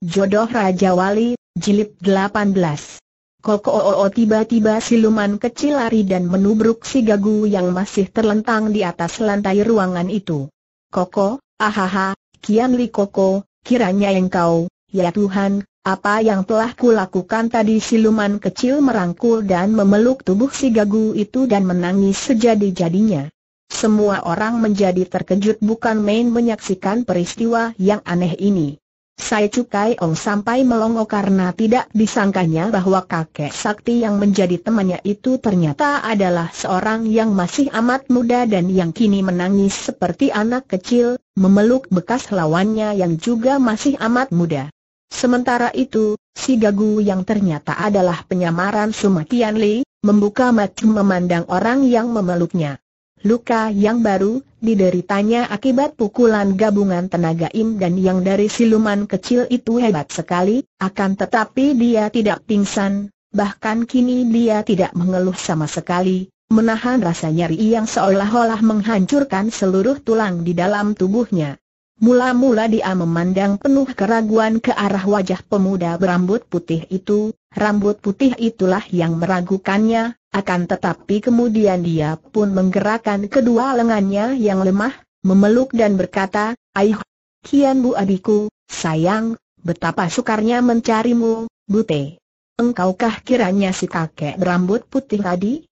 Jodoh Raja Wali, Jilid 18 Koko Oo tiba-tiba siluman kecil lari dan menubruk si gagu yang masih terlentang di atas lantai ruangan itu. Koko, ahaha, Kian Li Koko, kiranya engkau, ya Tuhan, apa yang telah kulakukan tadi siluman kecil merangkul dan memeluk tubuh si gagu itu dan menangis sejadi-jadinya. Semua orang menjadi terkejut bukan main menyaksikan peristiwa yang aneh ini. Sai Cukai Ong sampai melongo karena tidak disangkanya bahwa kakek sakti yang menjadi temannya itu ternyata adalah seorang yang masih amat muda dan yang kini menangis seperti anak kecil, memeluk bekas lawannya yang juga masih amat muda. Sementara itu, si Gagu yang ternyata adalah penyamaran Sumatian Li, membuka mata memandang orang yang memeluknya. Luka yang baru, dideritanya akibat pukulan gabungan tenaga im dan yang dari siluman kecil itu hebat sekali, akan tetapi dia tidak pingsan, bahkan kini dia tidak mengeluh sama sekali, menahan rasa nyeri yang seolah-olah menghancurkan seluruh tulang di dalam tubuhnya. Mula-mula dia memandang penuh keraguan ke arah wajah pemuda berambut putih itu, rambut putih itulah yang meragukannya, akan tetapi kemudian dia pun menggerakkan kedua lengannya yang lemah, memeluk dan berkata, Aih, Kian Bu adikku, sayang, betapa sukarnya mencarimu, Bute. Engkaukah kiranya si kakek berambut putih tadi?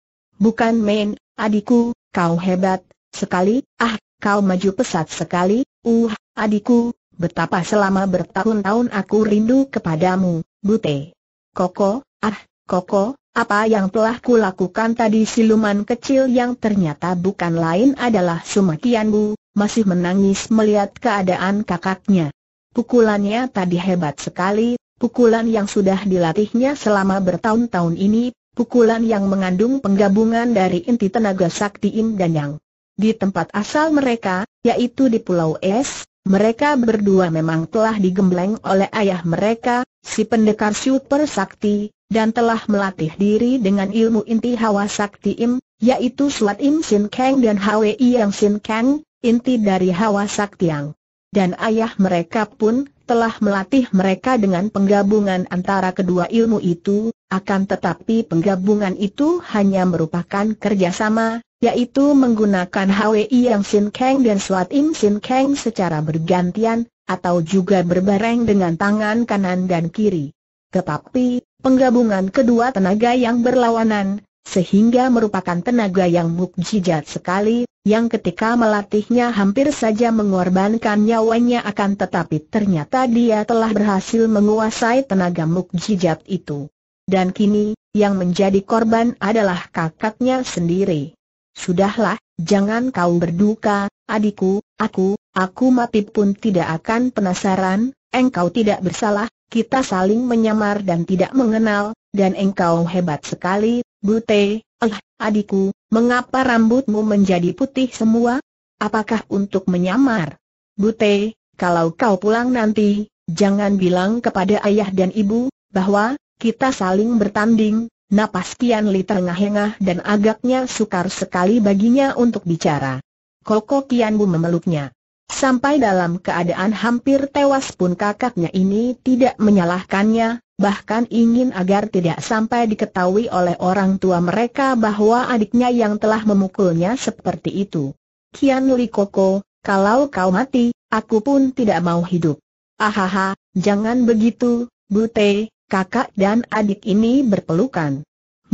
Bukan main, adikku, kau hebat, sekali, ah, kau maju pesat sekali, uh, adikku, betapa selama bertahun-tahun aku rindu kepadamu, Bute. Koko, ah, Koko, apa yang telah kulakukan tadi siluman kecil yang ternyata bukan lain adalah Sumakian Bu, masih menangis melihat keadaan kakaknya. Pukulannya tadi hebat sekali, pukulan yang sudah dilatihnya selama bertahun-tahun ini, pukulan yang mengandung penggabungan dari inti tenaga sakti Im dan Yang. Di tempat asal mereka, yaitu di Pulau Es, mereka berdua memang telah digembleng oleh ayah mereka, si pendekar super sakti, dan telah melatih diri dengan ilmu inti Hawa Sakti Im, yaitu Suat Im Sin Kang dan Hwi Yang Sin Kang, inti dari Hawa Sakti Yang. Dan ayah mereka pun telah melatih mereka dengan penggabungan antara kedua ilmu itu, akan tetapi penggabungan itu hanya merupakan kerjasama, yaitu menggunakan Hwi Yang Sin Kang dan Swat Im Sin Kang secara bergantian, atau juga berbareng dengan tangan kanan dan kiri. Tetapi, penggabungan kedua tenaga yang berlawanan, sehingga merupakan tenaga yang mukjizat sekali, yang ketika melatihnya hampir saja mengorbankan nyawanya akan tetapi ternyata dia telah berhasil menguasai tenaga mukjizat itu. Dan kini, yang menjadi korban adalah kakaknya sendiri. Sudahlah, jangan kau berduka, adikku, aku, aku mati pun tidak akan penasaran, engkau tidak bersalah, kita saling menyamar dan tidak mengenal, dan engkau hebat sekali, Bute, eh, adikku, mengapa rambutmu menjadi putih semua? Apakah untuk menyamar? Bute, kalau kau pulang nanti, jangan bilang kepada ayah dan ibu, bahwa, kita saling bertanding, Napas Kian Li terengah-engah dan agaknya sukar sekali baginya untuk bicara. Koko Kian Bu memeluknya. Sampai dalam keadaan hampir tewas pun kakaknya ini tidak menyalahkannya, bahkan ingin agar tidak sampai diketahui oleh orang tua mereka bahwa adiknya yang telah memukulnya seperti itu. Kian Li Koko, kalau kau mati, aku pun tidak mau hidup. Ahaha, jangan begitu, Bute, kakak dan adik ini berpelukan.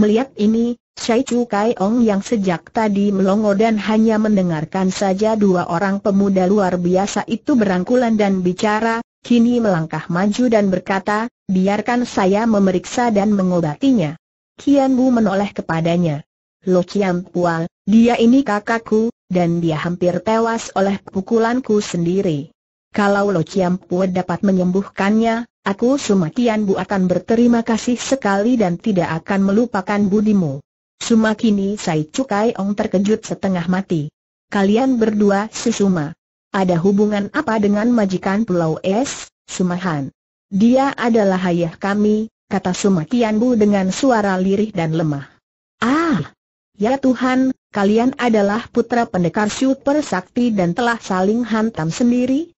Melihat ini, Sai Chu Kai Ong yang sejak tadi melongo dan hanya mendengarkan saja dua orang pemuda luar biasa itu berangkulan dan bicara, kini melangkah maju dan berkata, biarkan saya memeriksa dan mengobatinya. Kian Bu menoleh kepadanya. Lo Chiam Pual, dia ini kakakku, dan dia hampir tewas oleh pukulanku sendiri. Kalau Lo Chiam Pual dapat menyembuhkannya, Aku Sumakian Bu akan berterima kasih sekali dan tidak akan melupakan budimu. Sumakini Sai Cukai Ong terkejut setengah mati. Kalian berdua Susuma. Ada hubungan apa dengan majikan Pulau Es, Sumahan? Dia adalah ayah kami, kata Sumakian Bu dengan suara lirih dan lemah. Ah! Ya Tuhan, kalian adalah putra pendekar super sakti dan telah saling hantam sendiri?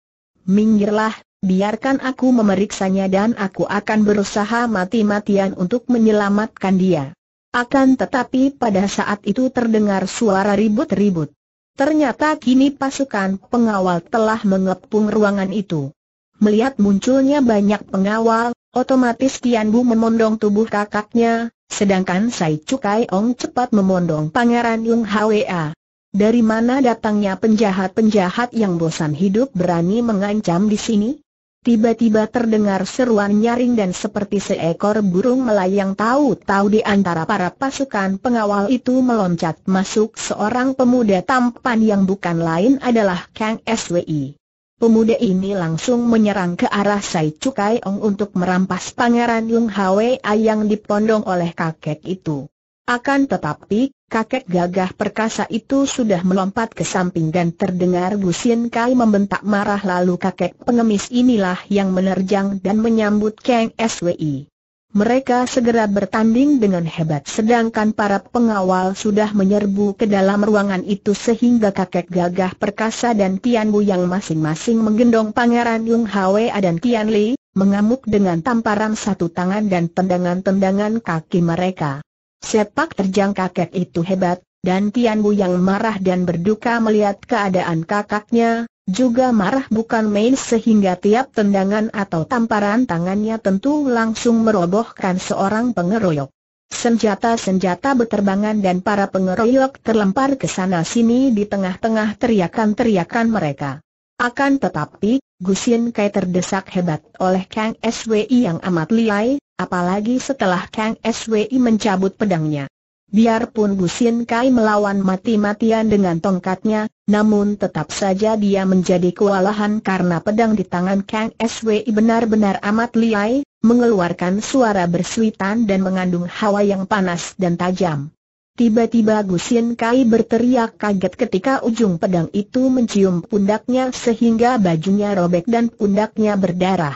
Minggirlah, biarkan aku memeriksanya dan aku akan berusaha mati-matian untuk menyelamatkan dia. Akan tetapi pada saat itu terdengar suara ribut-ribut. Ternyata kini pasukan pengawal telah mengepung ruangan itu. Melihat munculnya banyak pengawal, otomatis Tian Bu memondong tubuh kakaknya, sedangkan Sai Cukai Ong cepat memondong Pangeran Yung Hwa. Dari mana datangnya penjahat-penjahat yang bosan hidup berani mengancam di sini? Tiba-tiba terdengar seruan nyaring dan seperti seekor burung melayang tahu-tahu di antara para pasukan pengawal itu meloncat masuk seorang pemuda tampan yang bukan lain adalah Kang SWI. Pemuda ini langsung menyerang ke arah Sai Cukai Ong untuk merampas Pangeran Yung Hwa yang dipondong oleh kakek itu. Akan tetapi, kakek gagah perkasa itu sudah melompat ke samping dan terdengar Gusin Kai membentak marah lalu kakek pengemis inilah yang menerjang dan menyambut Kang SWI. Mereka segera bertanding dengan hebat sedangkan para pengawal sudah menyerbu ke dalam ruangan itu sehingga kakek gagah perkasa dan Tian Bu yang masing-masing menggendong Pangeran Yung Hwa dan Tian Li, mengamuk dengan tamparan satu tangan dan tendangan-tendangan kaki mereka. Sepak terjang kakek itu hebat, dan Tian Bu yang marah dan berduka melihat keadaan kakaknya, juga marah bukan main sehingga tiap tendangan atau tamparan tangannya tentu langsung merobohkan seorang pengeroyok. Senjata-senjata beterbangan dan para pengeroyok terlempar ke sana-sini di tengah-tengah teriakan-teriakan mereka. Akan tetapi, Gusin Kai terdesak hebat oleh Kang SWI yang amat liai, apalagi setelah Kang SWI mencabut pedangnya. Biarpun Gusin Kai melawan mati-matian dengan tongkatnya, namun tetap saja dia menjadi kewalahan karena pedang di tangan Kang SWI benar-benar amat liai, mengeluarkan suara bersuitan dan mengandung hawa yang panas dan tajam. Tiba-tiba Gusin Kai berteriak kaget ketika ujung pedang itu mencium pundaknya sehingga bajunya robek dan pundaknya berdarah.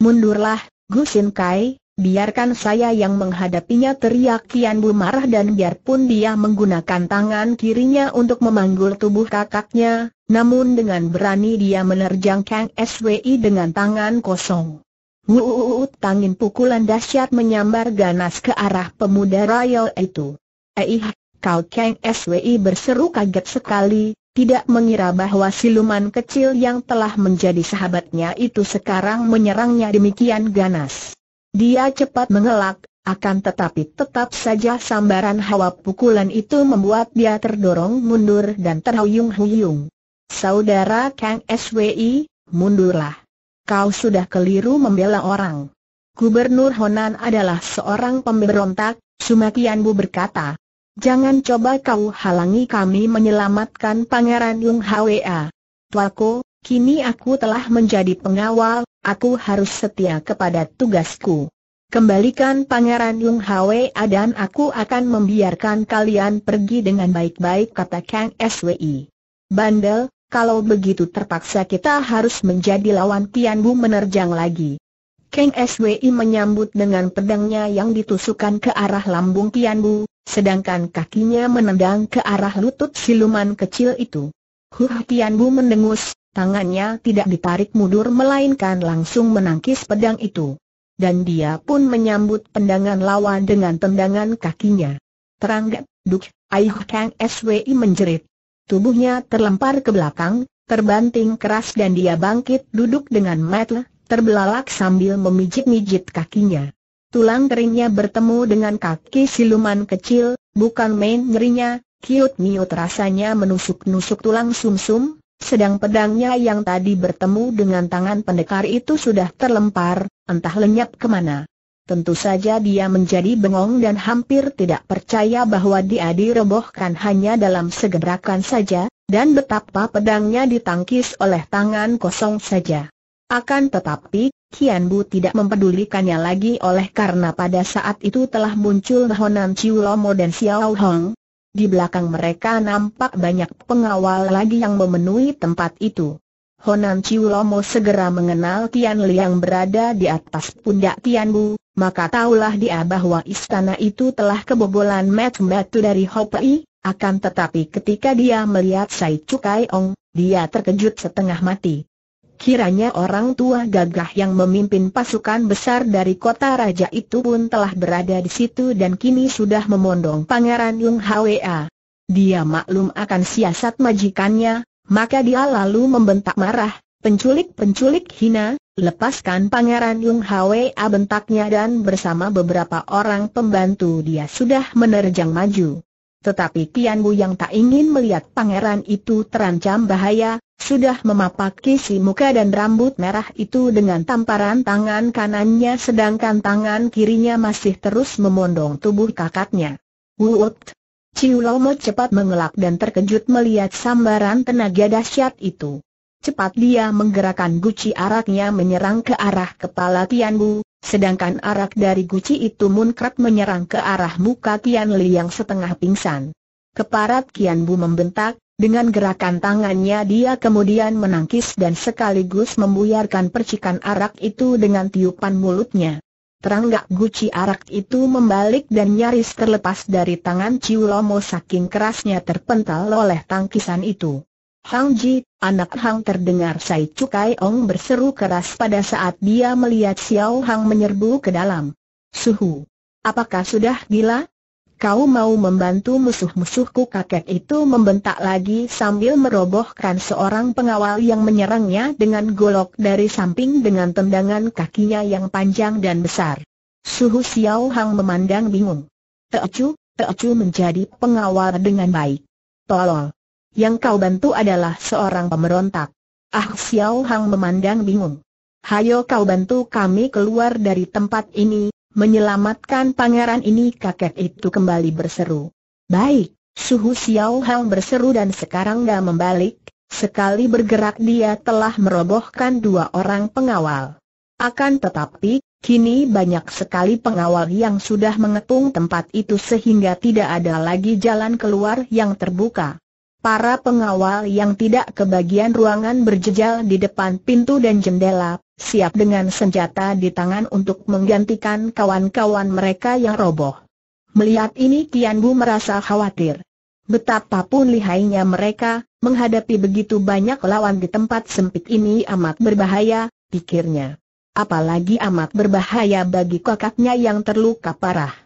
Mundurlah, Gusin Kai, Biarkan saya yang menghadapinya teriak Kian Bu marah dan biarpun dia menggunakan tangan kirinya untuk memanggul tubuh kakaknya, namun dengan berani dia menerjang Kang SWI dengan tangan kosong. Wuuut tangin pukulan dahsyat menyambar ganas ke arah pemuda royal itu. Eh, kau Kang SWI berseru kaget sekali, tidak mengira bahwa siluman kecil yang telah menjadi sahabatnya itu sekarang menyerangnya demikian ganas. Dia cepat mengelak, akan tetapi tetap saja sambaran hawa pukulan itu membuat dia terdorong mundur dan terhuyung-huyung. Saudara Kang SWI, mundurlah. Kau sudah keliru membela orang. Gubernur Honan adalah seorang pemberontak, Sumakian Bu berkata. Jangan coba kau halangi kami menyelamatkan Pangeran Yung Hwa. Tuaku, kini aku telah menjadi pengawal, aku harus setia kepada tugasku. Kembalikan Pangeran Yung Hwa dan aku akan membiarkan kalian pergi dengan baik-baik kata Kang SWI. Bandel, kalau begitu terpaksa kita harus menjadi lawan Tian Bu menerjang lagi. Kang SWI menyambut dengan pedangnya yang ditusukkan ke arah lambung Tian Bu, sedangkan kakinya menendang ke arah lutut siluman kecil itu. Huh Tian Bu mendengus, Tangannya tidak ditarik mundur melainkan langsung menangkis pedang itu. Dan dia pun menyambut pendangan lawan dengan tendangan kakinya. Teranggap, duk, Aih Kang SWI menjerit. Tubuhnya terlempar ke belakang, terbanting keras dan dia bangkit duduk dengan mata, terbelalak sambil memijit-mijit kakinya. Tulang keringnya bertemu dengan kaki siluman kecil, bukan main nyerinya, kiut-miut rasanya menusuk-nusuk tulang sumsum, sedang pedangnya yang tadi bertemu dengan tangan pendekar itu sudah terlempar, entah lenyap ke mana. Tentu saja dia menjadi bengong dan hampir tidak percaya bahwa dia dirobohkan hanya dalam segerakan saja, dan betapa pedangnya ditangkis oleh tangan kosong saja. Akan tetapi, Kian Bu tidak mempedulikannya lagi oleh karena pada saat itu telah muncul Honan Chiu Lomo dan Xiao Hong, di belakang mereka nampak banyak pengawal lagi yang memenuhi tempat itu. Honan Chiu Lomo segera mengenal Tian Li yang berada di atas pundak Tian Bu, maka tahulah dia bahwa istana itu telah kebobolan mat batu dari Hopei, akan tetapi ketika dia melihat Sai Chukai Ong, dia terkejut setengah mati. Kiranya orang tua gagah yang memimpin pasukan besar dari kota raja itu pun telah berada di situ dan kini sudah memondong Pangeran Yung Hwa. Dia maklum akan siasat majikannya, maka dia lalu membentak marah, penculik-penculik hina, lepaskan Pangeran Yung Hwa bentaknya dan bersama beberapa orang pembantu dia sudah menerjang maju. Tetapi Tian Bu yang tak ingin melihat pangeran itu terancam bahaya, sudah memapaki si muka dan rambut merah itu dengan tamparan tangan kanannya sedangkan tangan kirinya masih terus memondong tubuh kakaknya. Wuut! Ciu Lomo cepat mengelak dan terkejut melihat sambaran tenaga dahsyat itu. Cepat dia menggerakkan guci araknya menyerang ke arah kepala Tian Bu, sedangkan arak dari guci itu munkrat menyerang ke arah muka Tian Li yang setengah pingsan. Keparat Kian Bu membentak, dengan gerakan tangannya dia kemudian menangkis dan sekaligus membuyarkan percikan arak itu dengan tiupan mulutnya. Teranggak guci arak itu membalik dan nyaris terlepas dari tangan Ciu Lomo saking kerasnya terpental oleh tangkisan itu. Hang Ji, anak Hang terdengar Sai Cukai Ong berseru keras pada saat dia melihat Xiao Hang menyerbu ke dalam. Suhu. Apakah sudah gila? kau mau membantu musuh-musuhku kakek itu membentak lagi sambil merobohkan seorang pengawal yang menyerangnya dengan golok dari samping dengan tendangan kakinya yang panjang dan besar. Suhu Xiao Hang memandang bingung. Teocu, Teocu menjadi pengawal dengan baik. Tolol. Yang kau bantu adalah seorang pemberontak. Ah Xiao Hang memandang bingung. Hayo kau bantu kami keluar dari tempat ini, Menyelamatkan pangeran ini kakek itu kembali berseru. Baik, suhu Xiao Hang berseru dan sekarang dah membalik, sekali bergerak dia telah merobohkan dua orang pengawal. Akan tetapi, kini banyak sekali pengawal yang sudah mengepung tempat itu sehingga tidak ada lagi jalan keluar yang terbuka. Para pengawal yang tidak kebagian ruangan berjejal di depan pintu dan jendela, siap dengan senjata di tangan untuk menggantikan kawan-kawan mereka yang roboh. Melihat ini Tian Bu merasa khawatir. Betapapun lihainya mereka, menghadapi begitu banyak lawan di tempat sempit ini amat berbahaya, pikirnya. Apalagi amat berbahaya bagi kakaknya yang terluka parah.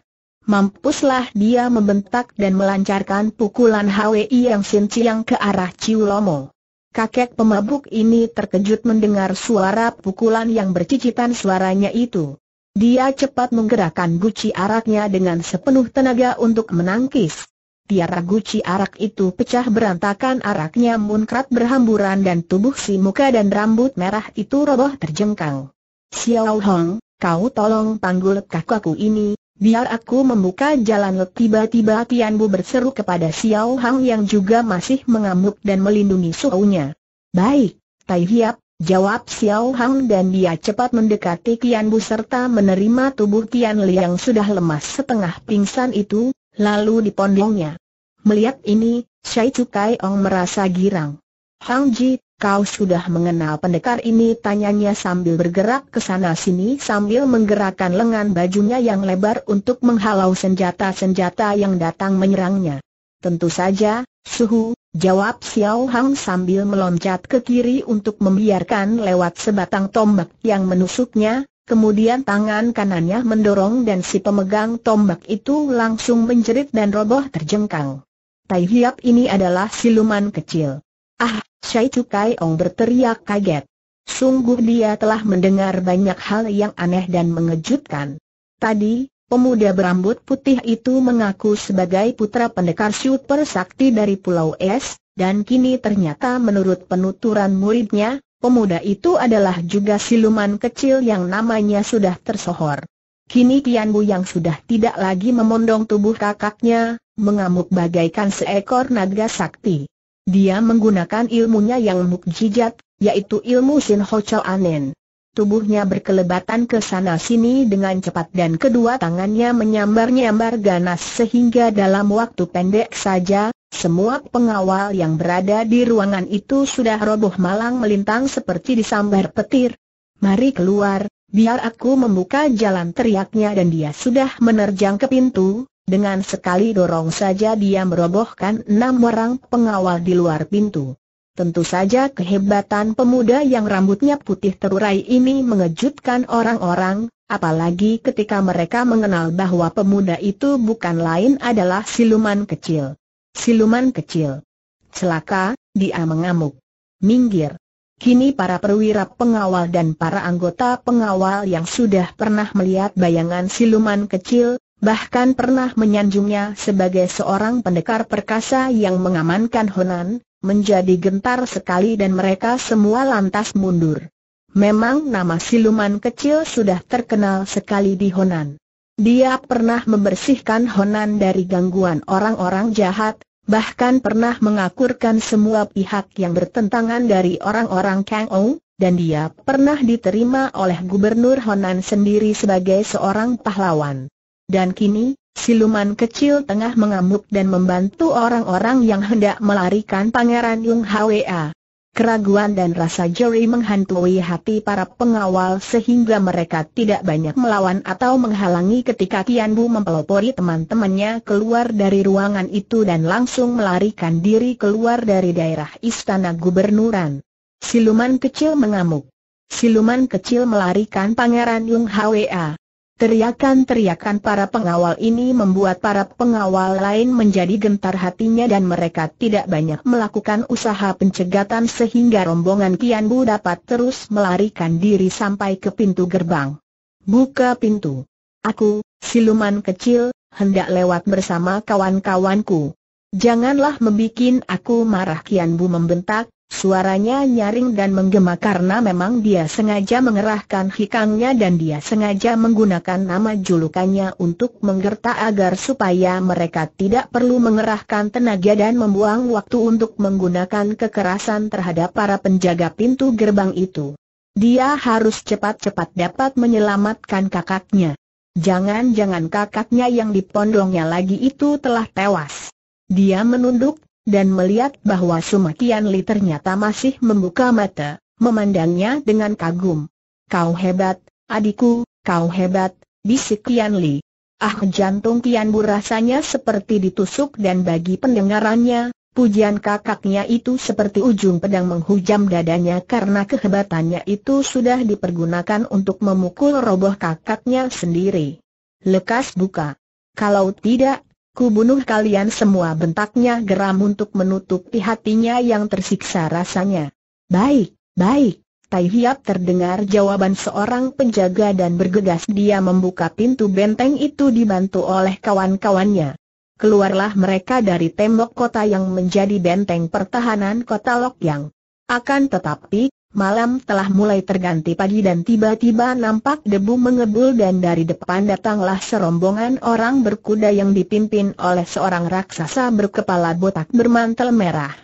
Mampuslah dia membentak dan melancarkan pukulan HWI yang sinciang ke arah Ciu Lomo. Kakek pemabuk ini terkejut mendengar suara pukulan yang bercicitan suaranya itu. Dia cepat menggerakkan guci araknya dengan sepenuh tenaga untuk menangkis. Tiara guci arak itu pecah berantakan araknya munkrat berhamburan dan tubuh si muka dan rambut merah itu roboh terjengkang. Xiao Hong, kau tolong panggul kakakku ini, Biar aku membuka jalan tiba-tiba Tian Bu berseru kepada Xiao Hang yang juga masih mengamuk dan melindungi suhunya. Baik, Tai Hiap, jawab Xiao Hang dan dia cepat mendekati Tian Bu serta menerima tubuh Tian Li yang sudah lemas setengah pingsan itu, lalu dipondongnya. Melihat ini, Shai Cukai Ong merasa girang. Hang Ji, kau sudah mengenal pendekar ini tanyanya sambil bergerak ke sana sini sambil menggerakkan lengan bajunya yang lebar untuk menghalau senjata-senjata yang datang menyerangnya. Tentu saja, suhu, jawab Xiao Hang sambil meloncat ke kiri untuk membiarkan lewat sebatang tombak yang menusuknya, kemudian tangan kanannya mendorong dan si pemegang tombak itu langsung menjerit dan roboh terjengkang. Tai Hiap ini adalah siluman kecil. Ah, Syai Cukai Ong berteriak kaget. Sungguh dia telah mendengar banyak hal yang aneh dan mengejutkan. Tadi, pemuda berambut putih itu mengaku sebagai putra pendekar super sakti dari Pulau Es, dan kini ternyata menurut penuturan muridnya, pemuda itu adalah juga siluman kecil yang namanya sudah tersohor. Kini Kian Bu yang sudah tidak lagi memondong tubuh kakaknya, mengamuk bagaikan seekor naga sakti. Dia menggunakan ilmunya yang mukjizat, yaitu ilmu Sin Ho Anen. Tubuhnya berkelebatan ke sana sini dengan cepat dan kedua tangannya menyambar-nyambar ganas sehingga dalam waktu pendek saja, semua pengawal yang berada di ruangan itu sudah roboh malang melintang seperti disambar petir. Mari keluar, biar aku membuka jalan teriaknya dan dia sudah menerjang ke pintu, dengan sekali dorong saja dia merobohkan enam orang pengawal di luar pintu. Tentu saja kehebatan pemuda yang rambutnya putih terurai ini mengejutkan orang-orang, apalagi ketika mereka mengenal bahwa pemuda itu bukan lain adalah siluman kecil. Siluman kecil. Celaka, dia mengamuk. Minggir. Kini para perwira pengawal dan para anggota pengawal yang sudah pernah melihat bayangan siluman kecil, bahkan pernah menyanjungnya sebagai seorang pendekar perkasa yang mengamankan Honan, menjadi gentar sekali dan mereka semua lantas mundur. Memang nama siluman kecil sudah terkenal sekali di Honan. Dia pernah membersihkan Honan dari gangguan orang-orang jahat, bahkan pernah mengakurkan semua pihak yang bertentangan dari orang-orang Kang Ou, dan dia pernah diterima oleh Gubernur Honan sendiri sebagai seorang pahlawan. Dan kini, siluman kecil tengah mengamuk dan membantu orang-orang yang hendak melarikan Pangeran Yung Hwa. Keraguan dan rasa jeri menghantui hati para pengawal sehingga mereka tidak banyak melawan atau menghalangi ketika Kian Bu mempelopori teman-temannya keluar dari ruangan itu dan langsung melarikan diri keluar dari daerah istana gubernuran. Siluman kecil mengamuk. Siluman kecil melarikan Pangeran Yung Hwa. Teriakan-teriakan para pengawal ini membuat para pengawal lain menjadi gentar hatinya dan mereka tidak banyak melakukan usaha pencegatan sehingga rombongan Kian Bu dapat terus melarikan diri sampai ke pintu gerbang. Buka pintu. Aku, siluman kecil, hendak lewat bersama kawan-kawanku. Janganlah membikin aku marah Kian Bu membentak, Suaranya nyaring dan menggema karena memang dia sengaja mengerahkan hikangnya dan dia sengaja menggunakan nama julukannya untuk menggertak agar supaya mereka tidak perlu mengerahkan tenaga dan membuang waktu untuk menggunakan kekerasan terhadap para penjaga pintu gerbang itu. Dia harus cepat-cepat dapat menyelamatkan kakaknya. Jangan-jangan kakaknya yang dipondongnya lagi itu telah tewas. Dia menunduk, dan melihat bahwa Sumakian Li ternyata masih membuka mata, memandangnya dengan kagum. Kau hebat, adikku, kau hebat, bisik Kian Li. Ah jantung Kian Bu rasanya seperti ditusuk dan bagi pendengarannya, pujian kakaknya itu seperti ujung pedang menghujam dadanya karena kehebatannya itu sudah dipergunakan untuk memukul roboh kakaknya sendiri. Lekas buka. Kalau tidak, Ku bunuh kalian semua bentaknya geram untuk menutupi hatinya yang tersiksa rasanya. Baik, baik, Tai Hiap terdengar jawaban seorang penjaga dan bergegas dia membuka pintu benteng itu dibantu oleh kawan-kawannya. Keluarlah mereka dari tembok kota yang menjadi benteng pertahanan kota Lokyang. Akan tetapi, Malam telah mulai terganti pagi dan tiba-tiba nampak debu mengebul dan dari depan datanglah serombongan orang berkuda yang dipimpin oleh seorang raksasa berkepala botak bermantel merah.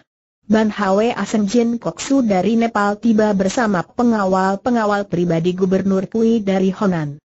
Ban Hwe Jin Koksu dari Nepal tiba bersama pengawal-pengawal pribadi Gubernur Kui dari Honan.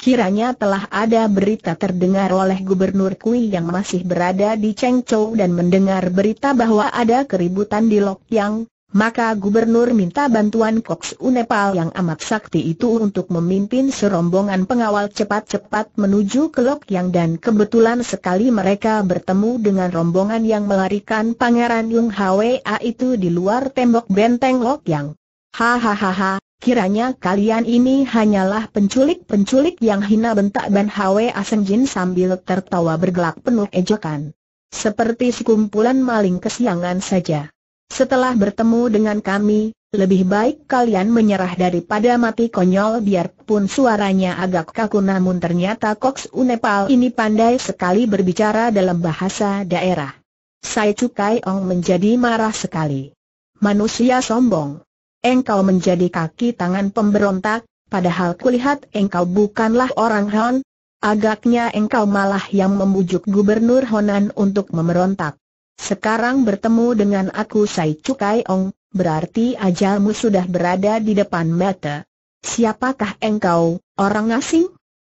Kiranya telah ada berita terdengar oleh Gubernur Kui yang masih berada di Chengzhou dan mendengar berita bahwa ada keributan di Lokyang, maka gubernur minta bantuan Koks Unepal yang amat sakti itu untuk memimpin serombongan pengawal cepat-cepat menuju ke Lok Yang dan kebetulan sekali mereka bertemu dengan rombongan yang melarikan Pangeran Yung Hwa itu di luar tembok benteng Lok Yang. Hahaha, kiranya kalian ini hanyalah penculik-penculik yang hina bentak Ban Hwa Jin sambil tertawa bergelak penuh ejekan. Seperti sekumpulan maling kesiangan saja. Setelah bertemu dengan kami, lebih baik kalian menyerah daripada mati konyol biarpun suaranya agak kaku namun ternyata Cox Unepal ini pandai sekali berbicara dalam bahasa daerah. Saya Cukai Ong menjadi marah sekali. Manusia sombong. Engkau menjadi kaki tangan pemberontak, padahal kulihat engkau bukanlah orang Han. Agaknya engkau malah yang membujuk gubernur Honan untuk memberontak. Sekarang bertemu dengan aku Sai Cukai Ong, berarti ajalmu sudah berada di depan mata. Siapakah engkau, orang asing?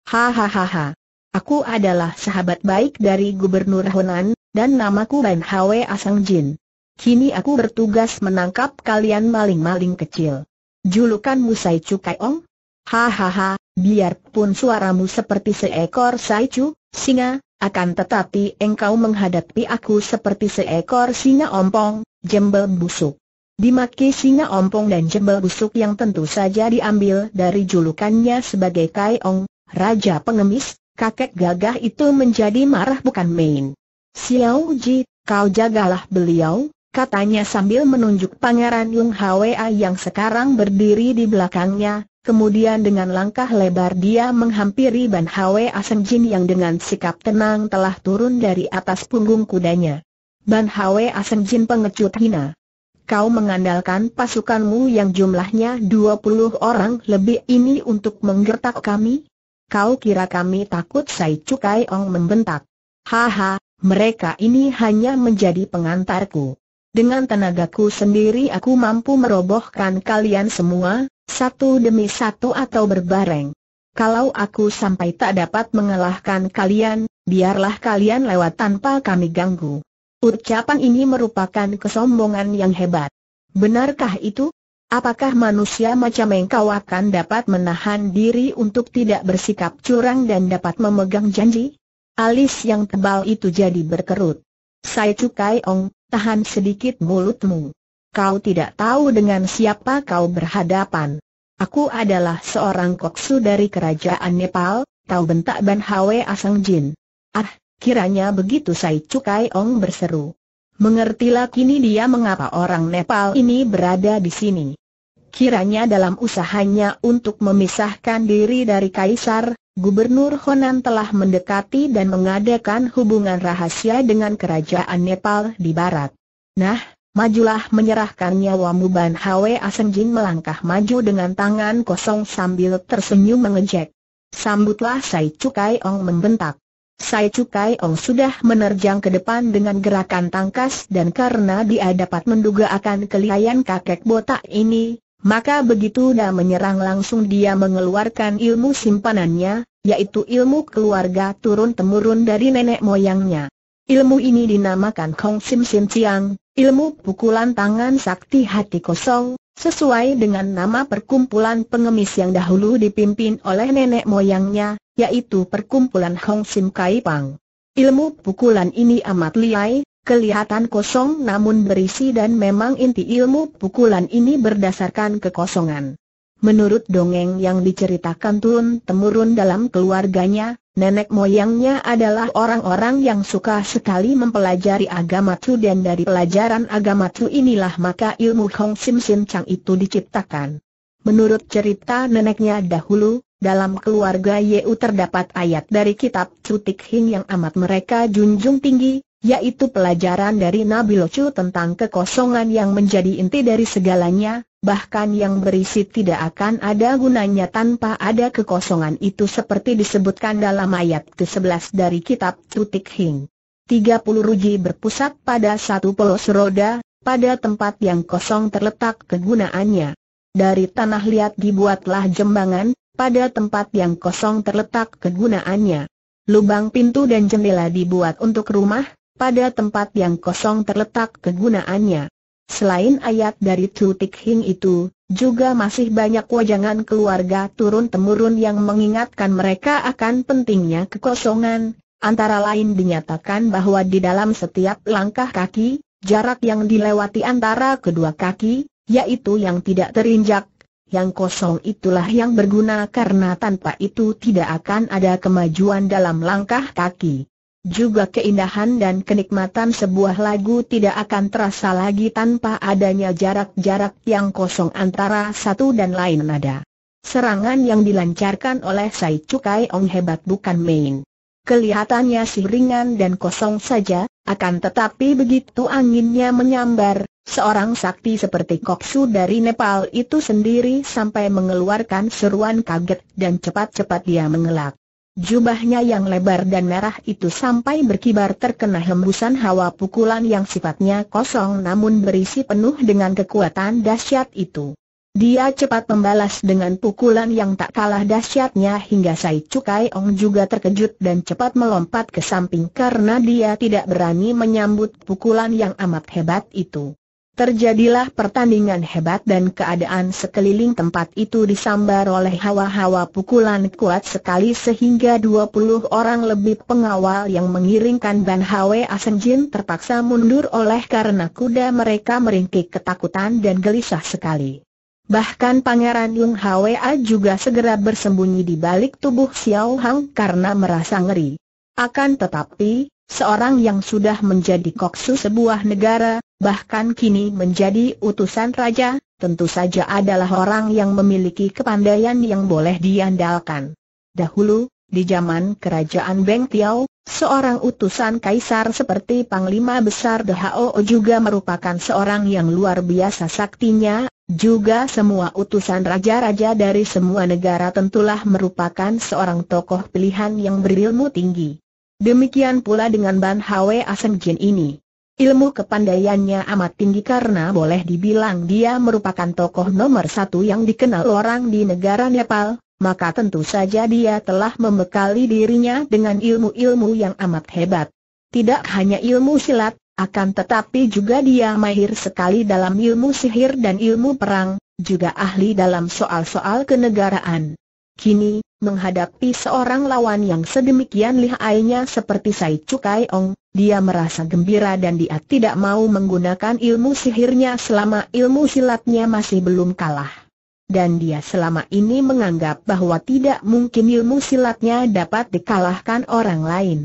Hahaha. Aku adalah sahabat baik dari Gubernur Honan, dan namaku Ban Hwe Asang Jin. Kini aku bertugas menangkap kalian maling-maling kecil. Julukanmu Sai Cukai Ong? Hahaha, biarpun suaramu seperti seekor saicu, singa, akan tetapi engkau menghadapi aku seperti seekor singa ompong, jembel busuk. Dimaki singa ompong dan jembel busuk yang tentu saja diambil dari julukannya sebagai Kai Ong, Raja Pengemis, kakek gagah itu menjadi marah bukan main. Xiao Ji, kau jagalah beliau, katanya sambil menunjuk Pangeran Yung Hwa yang sekarang berdiri di belakangnya, Kemudian dengan langkah lebar dia menghampiri Ban Hwe Aseng Jin yang dengan sikap tenang telah turun dari atas punggung kudanya. Ban Hwe Aseng Jin pengecut hina. Kau mengandalkan pasukanmu yang jumlahnya 20 orang lebih ini untuk menggertak kami? Kau kira kami takut Sai Cukai Ong membentak. Haha, mereka ini hanya menjadi pengantarku. Dengan tenagaku sendiri aku mampu merobohkan kalian semua, satu demi satu atau berbareng. Kalau aku sampai tak dapat mengalahkan kalian, biarlah kalian lewat tanpa kami ganggu. Ucapan ini merupakan kesombongan yang hebat. Benarkah itu? Apakah manusia macam engkau akan dapat menahan diri untuk tidak bersikap curang dan dapat memegang janji? Alis yang tebal itu jadi berkerut. Saya cukai ong, tahan sedikit mulutmu kau tidak tahu dengan siapa kau berhadapan. Aku adalah seorang koksu dari kerajaan Nepal, kau bentak Ban Hwe Asang Jin. Ah, kiranya begitu Sai Cukai Ong berseru. Mengertilah kini dia mengapa orang Nepal ini berada di sini. Kiranya dalam usahanya untuk memisahkan diri dari Kaisar, Gubernur Honan telah mendekati dan mengadakan hubungan rahasia dengan kerajaan Nepal di barat. Nah, Majulah menyerahkan nyawamu Ban Hwe Jin melangkah maju dengan tangan kosong sambil tersenyum mengejek. Sambutlah Sai Cukai Ong membentak. Sai Cukai Ong sudah menerjang ke depan dengan gerakan tangkas dan karena dia dapat menduga akan kelihayan kakek botak ini, maka begitu dah menyerang langsung dia mengeluarkan ilmu simpanannya, yaitu ilmu keluarga turun-temurun dari nenek moyangnya. Ilmu ini dinamakan Kong Sim Sim Chiang, Ilmu pukulan tangan sakti hati kosong, sesuai dengan nama perkumpulan pengemis yang dahulu dipimpin oleh nenek moyangnya, yaitu perkumpulan Hong Sim Kai Pang. Ilmu pukulan ini amat liai, kelihatan kosong namun berisi dan memang inti ilmu pukulan ini berdasarkan kekosongan. Menurut dongeng yang diceritakan turun-temurun dalam keluarganya, Nenek moyangnya adalah orang-orang yang suka sekali mempelajari agama Chu dan dari pelajaran agama Chu inilah maka ilmu Hong Sim Sim Chang itu diciptakan. Menurut cerita neneknya dahulu, dalam keluarga Yeu terdapat ayat dari kitab Chu Tik Hing yang amat mereka junjung tinggi, yaitu pelajaran dari Nabi Locu tentang kekosongan yang menjadi inti dari segalanya, bahkan yang berisi tidak akan ada gunanya tanpa ada kekosongan itu seperti disebutkan dalam ayat ke-11 dari kitab Tutik Hing. 30 ruji berpusat pada satu polos roda, pada tempat yang kosong terletak kegunaannya. Dari tanah liat dibuatlah jembangan, pada tempat yang kosong terletak kegunaannya. Lubang pintu dan jendela dibuat untuk rumah, pada tempat yang kosong terletak kegunaannya. Selain ayat dari Tutik Hing itu, juga masih banyak wajangan keluarga turun-temurun yang mengingatkan mereka akan pentingnya kekosongan, antara lain dinyatakan bahwa di dalam setiap langkah kaki, jarak yang dilewati antara kedua kaki, yaitu yang tidak terinjak, yang kosong itulah yang berguna karena tanpa itu tidak akan ada kemajuan dalam langkah kaki juga keindahan dan kenikmatan sebuah lagu tidak akan terasa lagi tanpa adanya jarak-jarak yang kosong antara satu dan lain nada. Serangan yang dilancarkan oleh Sai Cukai Ong hebat bukan main. Kelihatannya sih ringan dan kosong saja, akan tetapi begitu anginnya menyambar, seorang sakti seperti Koksu dari Nepal itu sendiri sampai mengeluarkan seruan kaget dan cepat-cepat dia mengelak. Jubahnya yang lebar dan merah itu sampai berkibar terkena hembusan hawa pukulan yang sifatnya kosong namun berisi penuh dengan kekuatan dahsyat itu. Dia cepat membalas dengan pukulan yang tak kalah dahsyatnya hingga Sai Cukai Ong juga terkejut dan cepat melompat ke samping karena dia tidak berani menyambut pukulan yang amat hebat itu. Terjadilah pertandingan hebat dan keadaan sekeliling tempat itu disambar oleh hawa-hawa pukulan kuat sekali sehingga 20 orang lebih pengawal yang mengiringkan Ban Hwe Asenjin terpaksa mundur oleh karena kuda mereka meringkik ketakutan dan gelisah sekali. Bahkan Pangeran Yung Hwa juga segera bersembunyi di balik tubuh Xiao Hang karena merasa ngeri. Akan tetapi, seorang yang sudah menjadi koksu sebuah negara, bahkan kini menjadi utusan raja, tentu saja adalah orang yang memiliki kepandaian yang boleh diandalkan. Dahulu, di zaman kerajaan Beng Tiao, seorang utusan kaisar seperti Panglima Besar Hao juga merupakan seorang yang luar biasa saktinya, juga semua utusan raja-raja dari semua negara tentulah merupakan seorang tokoh pilihan yang berilmu tinggi. Demikian pula dengan Ban Hwe Aseng Jin ini. Ilmu kepandaiannya amat tinggi karena boleh dibilang dia merupakan tokoh nomor satu yang dikenal orang di negara Nepal, maka tentu saja dia telah membekali dirinya dengan ilmu-ilmu yang amat hebat. Tidak hanya ilmu silat, akan tetapi juga dia mahir sekali dalam ilmu sihir dan ilmu perang, juga ahli dalam soal-soal kenegaraan. Kini, menghadapi seorang lawan yang sedemikian lihainya seperti Sai Cukai Ong, dia merasa gembira dan dia tidak mau menggunakan ilmu sihirnya selama ilmu silatnya masih belum kalah. Dan dia selama ini menganggap bahwa tidak mungkin ilmu silatnya dapat dikalahkan orang lain.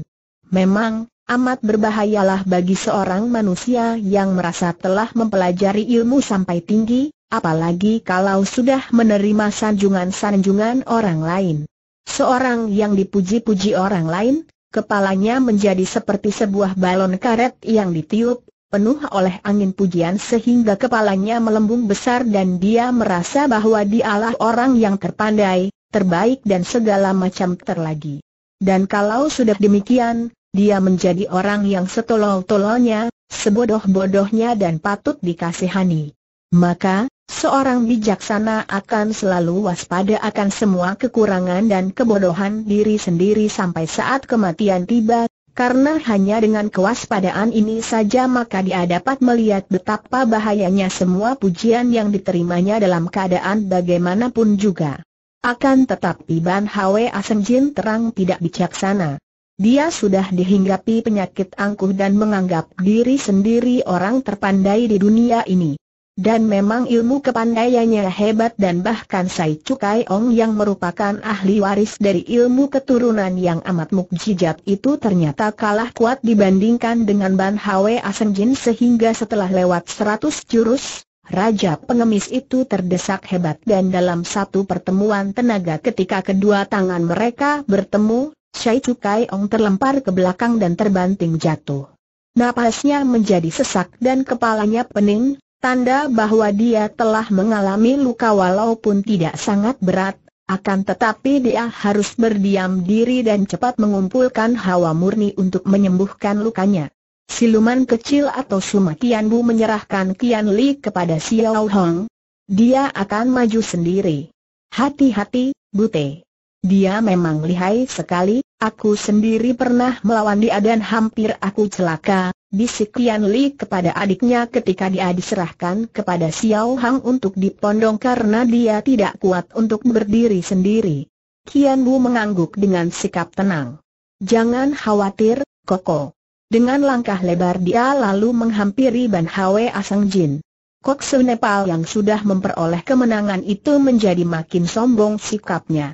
Memang, amat berbahayalah bagi seorang manusia yang merasa telah mempelajari ilmu sampai tinggi, apalagi kalau sudah menerima sanjungan-sanjungan orang lain. Seorang yang dipuji-puji orang lain, Kepalanya menjadi seperti sebuah balon karet yang ditiup, penuh oleh angin pujian sehingga kepalanya melembung besar dan dia merasa bahwa dialah orang yang terpandai, terbaik dan segala macam terlagi. Dan kalau sudah demikian, dia menjadi orang yang setolol-tololnya, sebodoh-bodohnya dan patut dikasihani. Maka, Seorang bijaksana akan selalu waspada akan semua kekurangan dan kebodohan diri sendiri sampai saat kematian tiba, karena hanya dengan kewaspadaan ini saja maka dia dapat melihat betapa bahayanya semua pujian yang diterimanya dalam keadaan bagaimanapun juga. Akan tetapi Ban Hwe Asenjin terang tidak bijaksana. Dia sudah dihinggapi penyakit angkuh dan menganggap diri sendiri orang terpandai di dunia ini. Dan memang ilmu kepandaiannya hebat dan bahkan Sai Cukai Ong yang merupakan ahli waris dari ilmu keturunan yang amat mukjizat itu ternyata kalah kuat dibandingkan dengan Ban Hwe Asenjin sehingga setelah lewat seratus jurus, Raja pengemis itu terdesak hebat dan dalam satu pertemuan tenaga ketika kedua tangan mereka bertemu, Sai Cukai Ong terlempar ke belakang dan terbanting jatuh. Napasnya menjadi sesak dan kepalanya pening, Tanda bahwa dia telah mengalami luka walaupun tidak sangat berat, akan tetapi dia harus berdiam diri dan cepat mengumpulkan hawa murni untuk menyembuhkan lukanya. Siluman kecil atau Suma Kian Bu menyerahkan Kian Li kepada Xiao Hong. Dia akan maju sendiri. Hati-hati, Bute. Dia memang lihai sekali, aku sendiri pernah melawan dia dan hampir aku celaka, bisik Kian Li kepada adiknya ketika dia diserahkan kepada Xiao Hang untuk dipondong karena dia tidak kuat untuk berdiri sendiri. Kian Bu mengangguk dengan sikap tenang. Jangan khawatir, Koko. Dengan langkah lebar dia lalu menghampiri Ban Hwe Asang Jin. Kok Nepal yang sudah memperoleh kemenangan itu menjadi makin sombong sikapnya.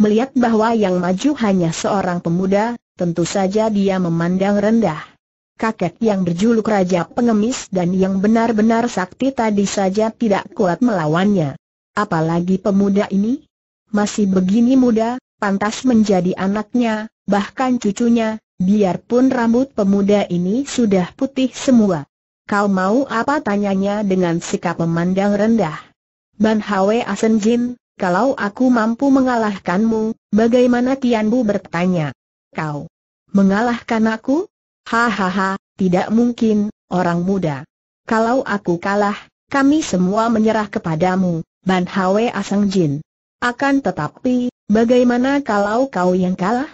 Melihat bahwa yang maju hanya seorang pemuda, tentu saja dia memandang rendah kakek yang berjuluk Raja Pengemis dan yang benar-benar sakti tadi saja tidak kuat melawannya. Apalagi pemuda ini? Masih begini muda, pantas menjadi anaknya, bahkan cucunya, biarpun rambut pemuda ini sudah putih semua. Kau mau apa tanyanya dengan sikap memandang rendah? Ban Hwe Asenjin, kalau aku mampu mengalahkanmu, bagaimana Tianbu bertanya? Kau mengalahkan aku? Hahaha, tidak mungkin, orang muda. Kalau aku kalah, kami semua menyerah kepadamu, Ban Hwe Asang Jin. Akan tetapi, bagaimana kalau kau yang kalah?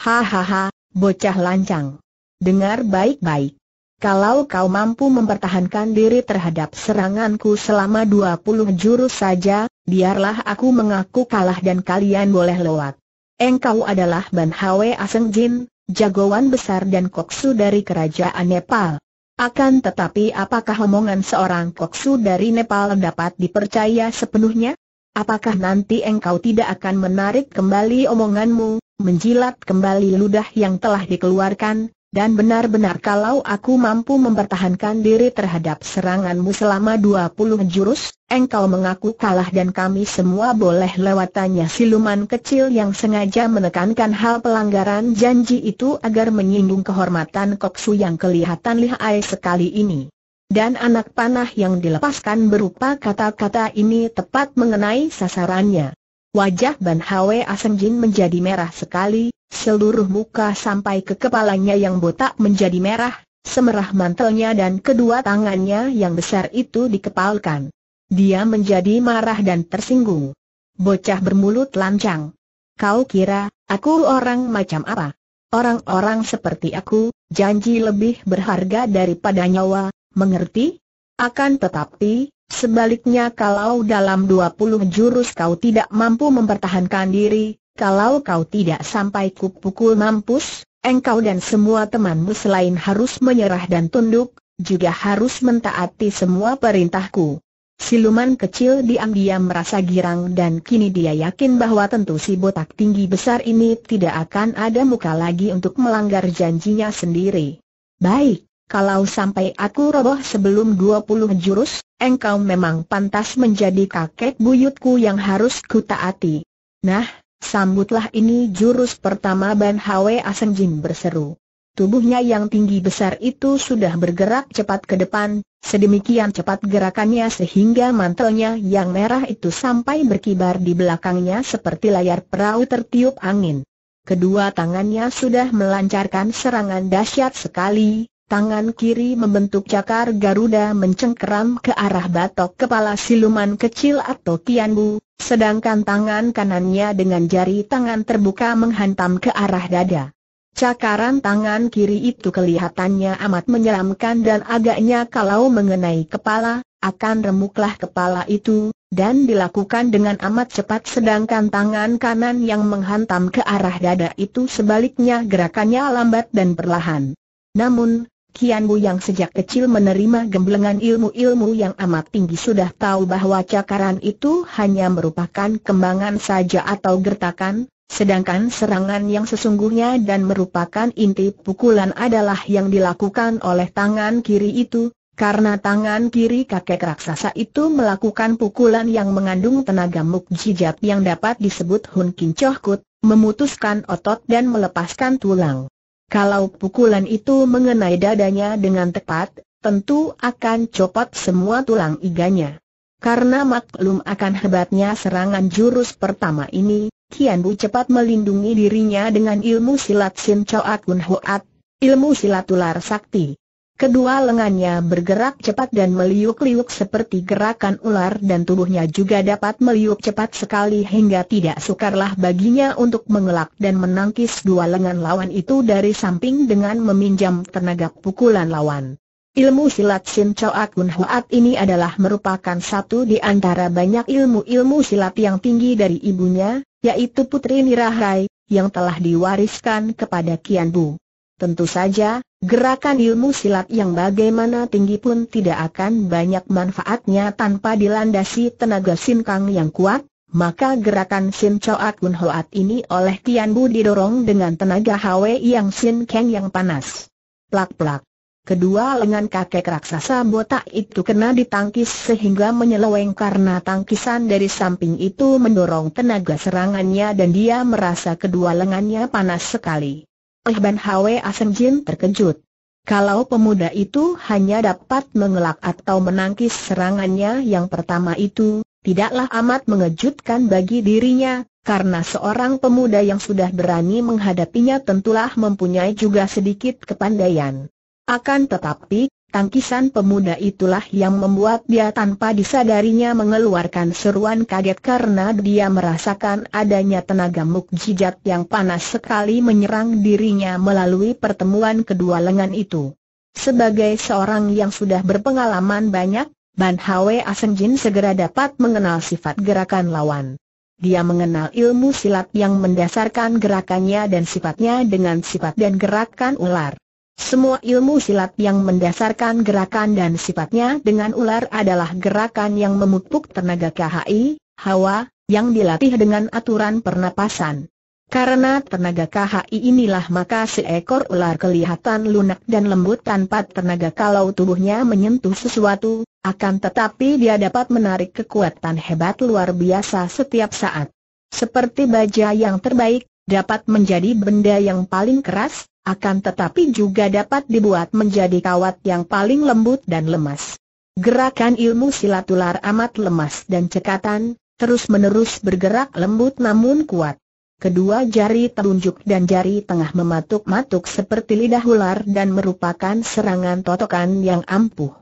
Hahaha, bocah lancang. Dengar baik-baik. Kalau kau mampu mempertahankan diri terhadap seranganku selama 20 jurus saja, biarlah aku mengaku kalah dan kalian boleh lewat. Engkau adalah Ban Hwe Aseng Jin, jagoan besar dan koksu dari kerajaan Nepal. Akan tetapi apakah omongan seorang koksu dari Nepal dapat dipercaya sepenuhnya? Apakah nanti engkau tidak akan menarik kembali omonganmu, menjilat kembali ludah yang telah dikeluarkan, dan benar-benar kalau aku mampu mempertahankan diri terhadap seranganmu selama 20 jurus, engkau mengaku kalah dan kami semua boleh lewatannya siluman kecil yang sengaja menekankan hal pelanggaran janji itu agar menyinggung kehormatan Koksu yang kelihatan lihai sekali ini. Dan anak panah yang dilepaskan berupa kata-kata ini tepat mengenai sasarannya. Wajah Ban Hwe Asenjin menjadi merah sekali, Seluruh muka sampai ke kepalanya yang botak menjadi merah, semerah mantelnya dan kedua tangannya yang besar itu dikepalkan. Dia menjadi marah dan tersinggung. Bocah bermulut lancang. Kau kira, aku orang macam apa? Orang-orang seperti aku, janji lebih berharga daripada nyawa, mengerti? Akan tetapi, sebaliknya kalau dalam 20 jurus kau tidak mampu mempertahankan diri, kalau kau tidak sampai kupukul mampus, engkau dan semua temanmu selain harus menyerah dan tunduk, juga harus mentaati semua perintahku. Siluman kecil diam-diam merasa girang dan kini dia yakin bahwa tentu si botak tinggi besar ini tidak akan ada muka lagi untuk melanggar janjinya sendiri. Baik, kalau sampai aku roboh sebelum 20 jurus, engkau memang pantas menjadi kakek buyutku yang harus kutaati. Nah, Sambutlah ini jurus pertama Ban Hwe Asenjin berseru. Tubuhnya yang tinggi besar itu sudah bergerak cepat ke depan, sedemikian cepat gerakannya sehingga mantelnya yang merah itu sampai berkibar di belakangnya seperti layar perahu tertiup angin. Kedua tangannya sudah melancarkan serangan dahsyat sekali, tangan kiri membentuk cakar Garuda mencengkeram ke arah batok kepala siluman kecil atau Tianbu, sedangkan tangan kanannya dengan jari tangan terbuka menghantam ke arah dada. Cakaran tangan kiri itu kelihatannya amat menyeramkan dan agaknya kalau mengenai kepala, akan remuklah kepala itu, dan dilakukan dengan amat cepat sedangkan tangan kanan yang menghantam ke arah dada itu sebaliknya gerakannya lambat dan perlahan. Namun, Kian Bu yang sejak kecil menerima gemblengan ilmu-ilmu yang amat tinggi sudah tahu bahwa cakaran itu hanya merupakan kembangan saja atau gertakan, sedangkan serangan yang sesungguhnya dan merupakan inti pukulan adalah yang dilakukan oleh tangan kiri itu, karena tangan kiri kakek raksasa itu melakukan pukulan yang mengandung tenaga mukjizat yang dapat disebut Hun Kincohkut, memutuskan otot dan melepaskan tulang. Kalau pukulan itu mengenai dadanya dengan tepat, tentu akan copot semua tulang iganya. Karena maklum akan hebatnya serangan jurus pertama ini, Kian Bu cepat melindungi dirinya dengan ilmu silat Sin Chow Kun Hoat, ilmu silat ular sakti. Kedua lengannya bergerak cepat dan meliuk-liuk seperti gerakan ular dan tubuhnya juga dapat meliuk cepat sekali hingga tidak sukarlah baginya untuk mengelak dan menangkis dua lengan lawan itu dari samping dengan meminjam tenaga pukulan lawan. Ilmu silat Sin Chow Kun Hoat ini adalah merupakan satu di antara banyak ilmu-ilmu silat yang tinggi dari ibunya, yaitu Putri Nirahai, yang telah diwariskan kepada Kian Bu. Tentu saja, gerakan ilmu silat yang bagaimana tinggi pun tidak akan banyak manfaatnya tanpa dilandasi tenaga sinkang yang kuat, maka gerakan Sin Choat Kun Hoat ini oleh Tian Bu didorong dengan tenaga Hwe yang Sin Kang yang panas. Plak-plak. Kedua lengan kakek raksasa botak itu kena ditangkis sehingga menyeleweng karena tangkisan dari samping itu mendorong tenaga serangannya dan dia merasa kedua lengannya panas sekali. Eh Ban Hwe Jin terkejut. Kalau pemuda itu hanya dapat mengelak atau menangkis serangannya yang pertama itu, tidaklah amat mengejutkan bagi dirinya, karena seorang pemuda yang sudah berani menghadapinya tentulah mempunyai juga sedikit kepandaian. Akan tetapi, Tangkisan pemuda itulah yang membuat dia tanpa disadarinya mengeluarkan seruan kaget karena dia merasakan adanya tenaga mukjizat yang panas sekali menyerang dirinya melalui pertemuan kedua lengan itu. Sebagai seorang yang sudah berpengalaman banyak, Ban Hwe Jin segera dapat mengenal sifat gerakan lawan. Dia mengenal ilmu silat yang mendasarkan gerakannya dan sifatnya dengan sifat dan gerakan ular. Semua ilmu silat yang mendasarkan gerakan dan sifatnya dengan ular adalah gerakan yang memupuk tenaga KHI, hawa, yang dilatih dengan aturan pernapasan. Karena tenaga KHI inilah maka seekor ular kelihatan lunak dan lembut tanpa tenaga kalau tubuhnya menyentuh sesuatu, akan tetapi dia dapat menarik kekuatan hebat luar biasa setiap saat. Seperti baja yang terbaik, dapat menjadi benda yang paling keras, akan tetapi juga dapat dibuat menjadi kawat yang paling lembut dan lemas. Gerakan ilmu silat ular amat lemas dan cekatan, terus-menerus bergerak lembut namun kuat. Kedua jari telunjuk dan jari tengah mematuk-matuk seperti lidah ular dan merupakan serangan totokan yang ampuh.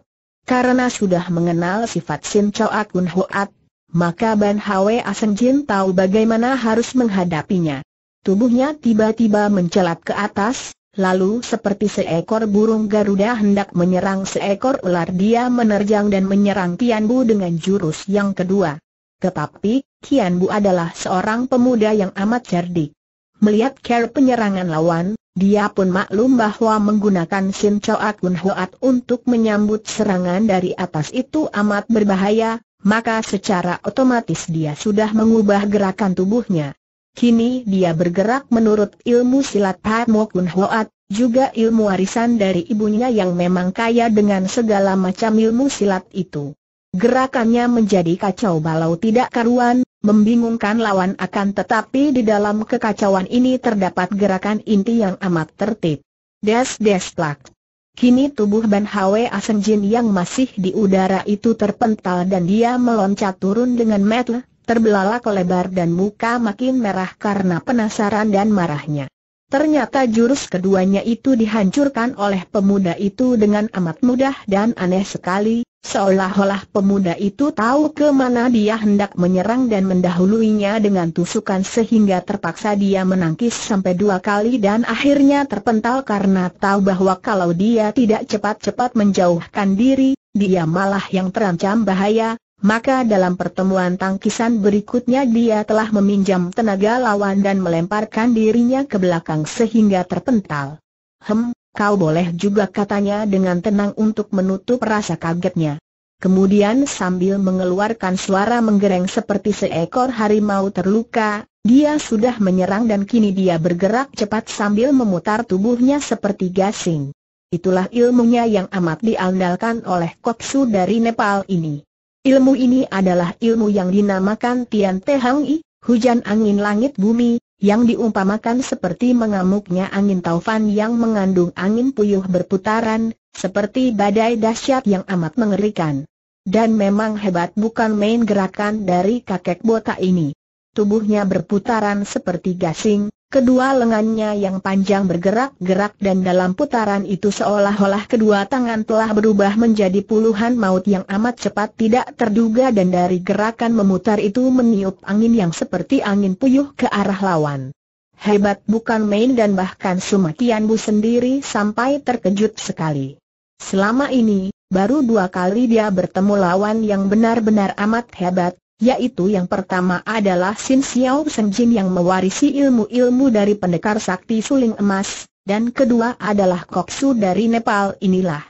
Karena sudah mengenal sifat Sin Chow Akun Hoat, maka Ban Hwe Jin tahu bagaimana harus menghadapinya. Tubuhnya tiba-tiba mencelat ke atas, lalu seperti seekor burung Garuda hendak menyerang seekor ular dia menerjang dan menyerang Tian Bu dengan jurus yang kedua. Tetapi, Kian Bu adalah seorang pemuda yang amat cerdik. Melihat care penyerangan lawan, dia pun maklum bahwa menggunakan Sin Chow Akun Hoat untuk menyambut serangan dari atas itu amat berbahaya, maka secara otomatis dia sudah mengubah gerakan tubuhnya. Kini dia bergerak menurut ilmu silat Mo Kun Hoat, juga ilmu warisan dari ibunya yang memang kaya dengan segala macam ilmu silat itu. Gerakannya menjadi kacau balau tidak karuan, membingungkan lawan akan tetapi di dalam kekacauan ini terdapat gerakan inti yang amat tertib. Des des plak. Kini tubuh Ban Hwe Jin yang masih di udara itu terpental dan dia meloncat turun dengan metle, terbelalak lebar dan muka makin merah karena penasaran dan marahnya. Ternyata jurus keduanya itu dihancurkan oleh pemuda itu dengan amat mudah dan aneh sekali, Seolah-olah pemuda itu tahu ke mana dia hendak menyerang dan mendahuluinya dengan tusukan sehingga terpaksa dia menangkis sampai dua kali dan akhirnya terpental karena tahu bahwa kalau dia tidak cepat-cepat menjauhkan diri, dia malah yang terancam bahaya, maka dalam pertemuan tangkisan berikutnya dia telah meminjam tenaga lawan dan melemparkan dirinya ke belakang sehingga terpental. Hem, kau boleh juga katanya dengan tenang untuk menutup rasa kagetnya. Kemudian sambil mengeluarkan suara menggereng seperti seekor harimau terluka, dia sudah menyerang dan kini dia bergerak cepat sambil memutar tubuhnya seperti gasing. Itulah ilmunya yang amat diandalkan oleh Koksu dari Nepal ini. Ilmu ini adalah ilmu yang dinamakan Tian Te Hang I, hujan angin langit bumi, yang diumpamakan seperti mengamuknya angin taufan yang mengandung angin puyuh berputaran, seperti badai dahsyat yang amat mengerikan. Dan memang hebat bukan main gerakan dari kakek botak ini. Tubuhnya berputaran seperti gasing, kedua lengannya yang panjang bergerak-gerak dan dalam putaran itu seolah-olah kedua tangan telah berubah menjadi puluhan maut yang amat cepat tidak terduga dan dari gerakan memutar itu meniup angin yang seperti angin puyuh ke arah lawan. Hebat bukan main dan bahkan Sumakian Bu sendiri sampai terkejut sekali. Selama ini, baru dua kali dia bertemu lawan yang benar-benar amat hebat, yaitu yang pertama adalah Sin Xiao Jin yang mewarisi ilmu-ilmu dari pendekar sakti suling emas, dan kedua adalah Koksu dari Nepal inilah.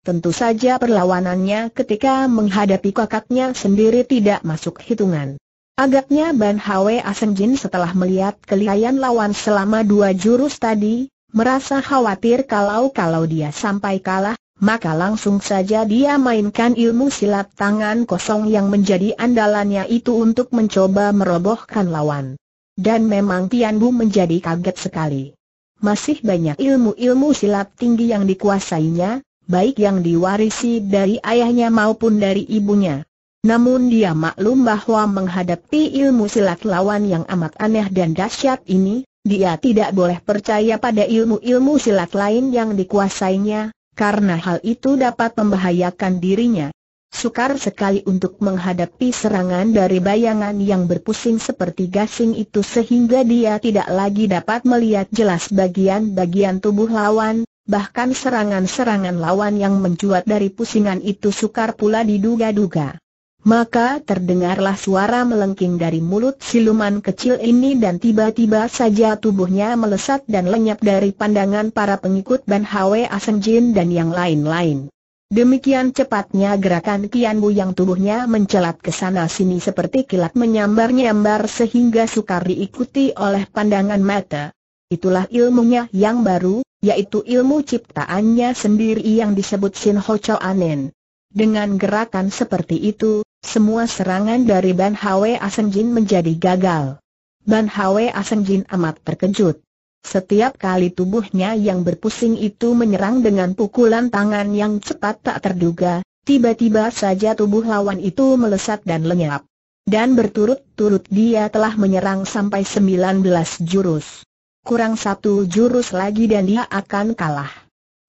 Tentu saja perlawanannya ketika menghadapi kakaknya sendiri tidak masuk hitungan. Agaknya Ban Hwe Jin setelah melihat kelihayan lawan selama dua jurus tadi, merasa khawatir kalau-kalau dia sampai kalah, maka langsung saja dia mainkan ilmu silat tangan kosong yang menjadi andalannya itu untuk mencoba merobohkan lawan. Dan memang Tian Bu menjadi kaget sekali. Masih banyak ilmu-ilmu silat tinggi yang dikuasainya, baik yang diwarisi dari ayahnya maupun dari ibunya. Namun dia maklum bahwa menghadapi ilmu silat lawan yang amat aneh dan dahsyat ini, dia tidak boleh percaya pada ilmu-ilmu silat lain yang dikuasainya, karena hal itu dapat membahayakan dirinya. Sukar sekali untuk menghadapi serangan dari bayangan yang berpusing seperti gasing itu sehingga dia tidak lagi dapat melihat jelas bagian-bagian tubuh lawan, bahkan serangan-serangan lawan yang mencuat dari pusingan itu sukar pula diduga-duga. Maka terdengarlah suara melengking dari mulut siluman kecil ini dan tiba-tiba saja tubuhnya melesat dan lenyap dari pandangan para pengikut Ban Hwe Aseng Jin dan yang lain-lain. Demikian cepatnya gerakan Kian Bu yang tubuhnya mencelat ke sana sini seperti kilat menyambar-nyambar sehingga sukar diikuti oleh pandangan mata. Itulah ilmunya yang baru, yaitu ilmu ciptaannya sendiri yang disebut Sin Ho Anen. Dengan gerakan seperti itu, semua serangan dari Ban Hwe Jin menjadi gagal. Ban Hwe Jin amat terkejut. Setiap kali tubuhnya yang berpusing itu menyerang dengan pukulan tangan yang cepat tak terduga, tiba-tiba saja tubuh lawan itu melesat dan lenyap. Dan berturut-turut dia telah menyerang sampai 19 jurus. Kurang satu jurus lagi dan dia akan kalah.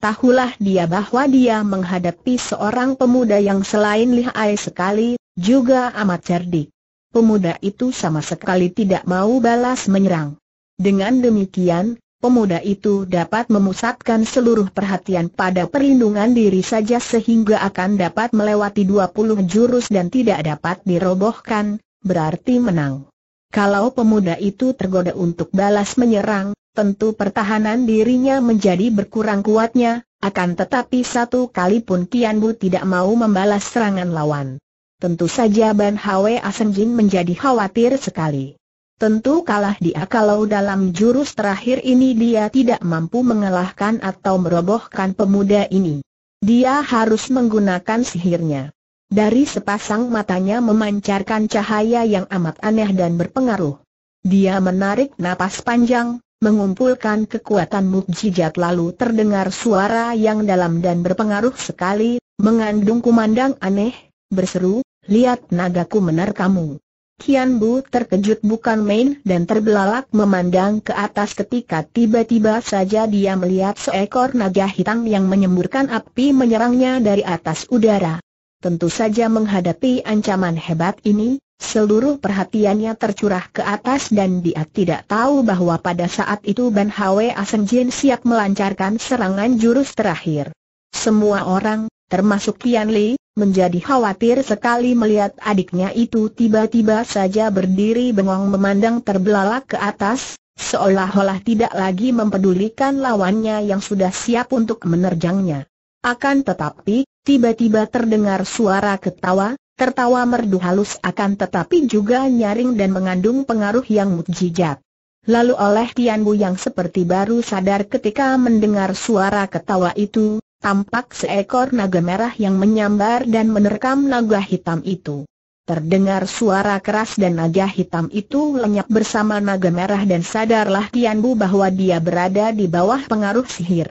Tahulah dia bahwa dia menghadapi seorang pemuda yang selain lihai sekali, juga amat cerdik. Pemuda itu sama sekali tidak mau balas menyerang. Dengan demikian, pemuda itu dapat memusatkan seluruh perhatian pada perlindungan diri saja sehingga akan dapat melewati 20 jurus dan tidak dapat dirobohkan, berarti menang. Kalau pemuda itu tergoda untuk balas menyerang, tentu pertahanan dirinya menjadi berkurang kuatnya, akan tetapi satu kali pun Tian Bu tidak mau membalas serangan lawan. Tentu saja Ban Hwe Jin menjadi khawatir sekali. Tentu kalah dia kalau dalam jurus terakhir ini dia tidak mampu mengalahkan atau merobohkan pemuda ini. Dia harus menggunakan sihirnya. Dari sepasang matanya memancarkan cahaya yang amat aneh dan berpengaruh. Dia menarik napas panjang, mengumpulkan kekuatan mukjizat lalu terdengar suara yang dalam dan berpengaruh sekali, mengandung kumandang aneh, berseru, lihat nagaku menerkamu. Kian Bu terkejut bukan main dan terbelalak memandang ke atas ketika tiba-tiba saja dia melihat seekor naga hitam yang menyemburkan api menyerangnya dari atas udara. Tentu saja menghadapi ancaman hebat ini, seluruh perhatiannya tercurah ke atas dan dia tidak tahu bahwa pada saat itu Ban Hwe Jin siap melancarkan serangan jurus terakhir. Semua orang, termasuk Kian Li, menjadi khawatir sekali melihat adiknya itu tiba-tiba saja berdiri bengong memandang terbelalak ke atas, seolah-olah tidak lagi mempedulikan lawannya yang sudah siap untuk menerjangnya. Akan tetapi, tiba-tiba terdengar suara ketawa, tertawa merdu halus akan tetapi juga nyaring dan mengandung pengaruh yang mukjizat. Lalu oleh Tian Bu yang seperti baru sadar ketika mendengar suara ketawa itu, tampak seekor naga merah yang menyambar dan menerkam naga hitam itu. Terdengar suara keras dan naga hitam itu lenyap bersama naga merah dan sadarlah Tian Bu bahwa dia berada di bawah pengaruh sihir.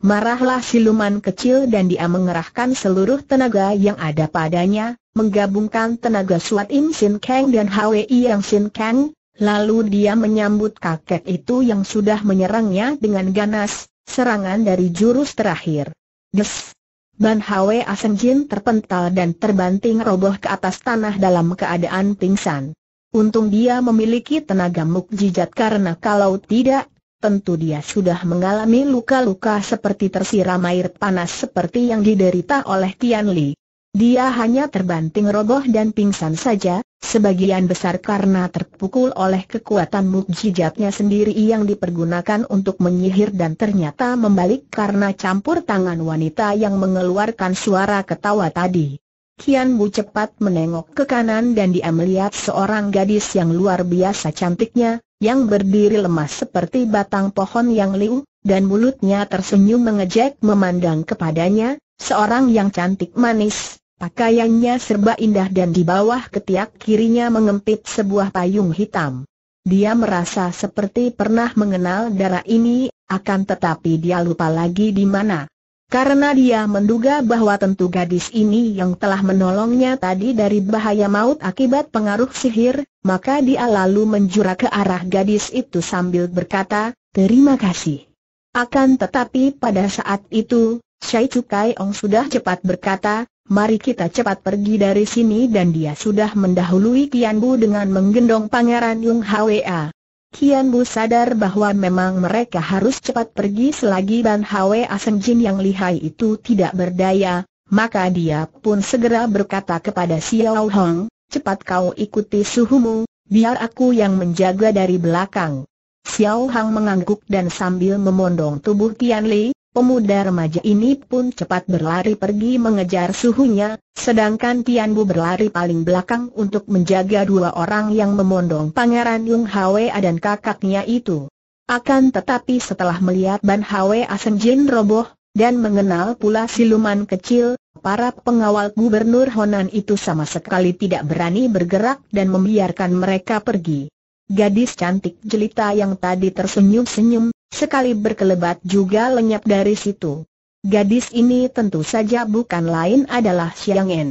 Marahlah siluman kecil dan dia mengerahkan seluruh tenaga yang ada padanya, menggabungkan tenaga Suat Im Sin Kang dan Hwi Yang Sin Kang, lalu dia menyambut kakek itu yang sudah menyerangnya dengan ganas, serangan dari jurus terakhir. Des! Ban Hwe Jin terpental dan terbanting roboh ke atas tanah dalam keadaan pingsan. Untung dia memiliki tenaga mukjizat karena kalau tidak, tentu dia sudah mengalami luka-luka seperti tersiram air panas seperti yang diderita oleh Tian Li. Dia hanya terbanting roboh dan pingsan saja, sebagian besar karena terpukul oleh kekuatan mukjizatnya sendiri yang dipergunakan untuk menyihir dan ternyata membalik karena campur tangan wanita yang mengeluarkan suara ketawa tadi. Kian Bu cepat menengok ke kanan dan dia melihat seorang gadis yang luar biasa cantiknya, yang berdiri lemas seperti batang pohon yang liu, dan mulutnya tersenyum mengejek memandang kepadanya, seorang yang cantik manis, pakaiannya serba indah dan di bawah ketiak kirinya mengempit sebuah payung hitam. Dia merasa seperti pernah mengenal darah ini, akan tetapi dia lupa lagi di mana. Karena dia menduga bahwa tentu gadis ini yang telah menolongnya tadi dari bahaya maut akibat pengaruh sihir, maka dia lalu menjura ke arah gadis itu sambil berkata, terima kasih. Akan tetapi pada saat itu, Syai Cukai Ong sudah cepat berkata, mari kita cepat pergi dari sini dan dia sudah mendahului Kian Bu dengan menggendong Pangeran Yung Hwa. Kian Bu sadar bahwa memang mereka harus cepat pergi selagi Ban Hwe Aseng Jin yang lihai itu tidak berdaya, maka dia pun segera berkata kepada Xiao Hong, cepat kau ikuti suhumu, biar aku yang menjaga dari belakang. Xiao Hang mengangguk dan sambil memondong tubuh Tian Li, Pemuda remaja ini pun cepat berlari pergi mengejar suhunya, sedangkan Tian Bu berlari paling belakang untuk menjaga dua orang yang memondong Pangeran Yung Hwa dan kakaknya itu. Akan tetapi setelah melihat Ban Hwa Jin roboh, dan mengenal pula siluman kecil, para pengawal gubernur Honan itu sama sekali tidak berani bergerak dan membiarkan mereka pergi. Gadis cantik jelita yang tadi tersenyum-senyum, Sekali berkelebat juga lenyap dari situ. Gadis ini tentu saja bukan lain adalah Xiang En.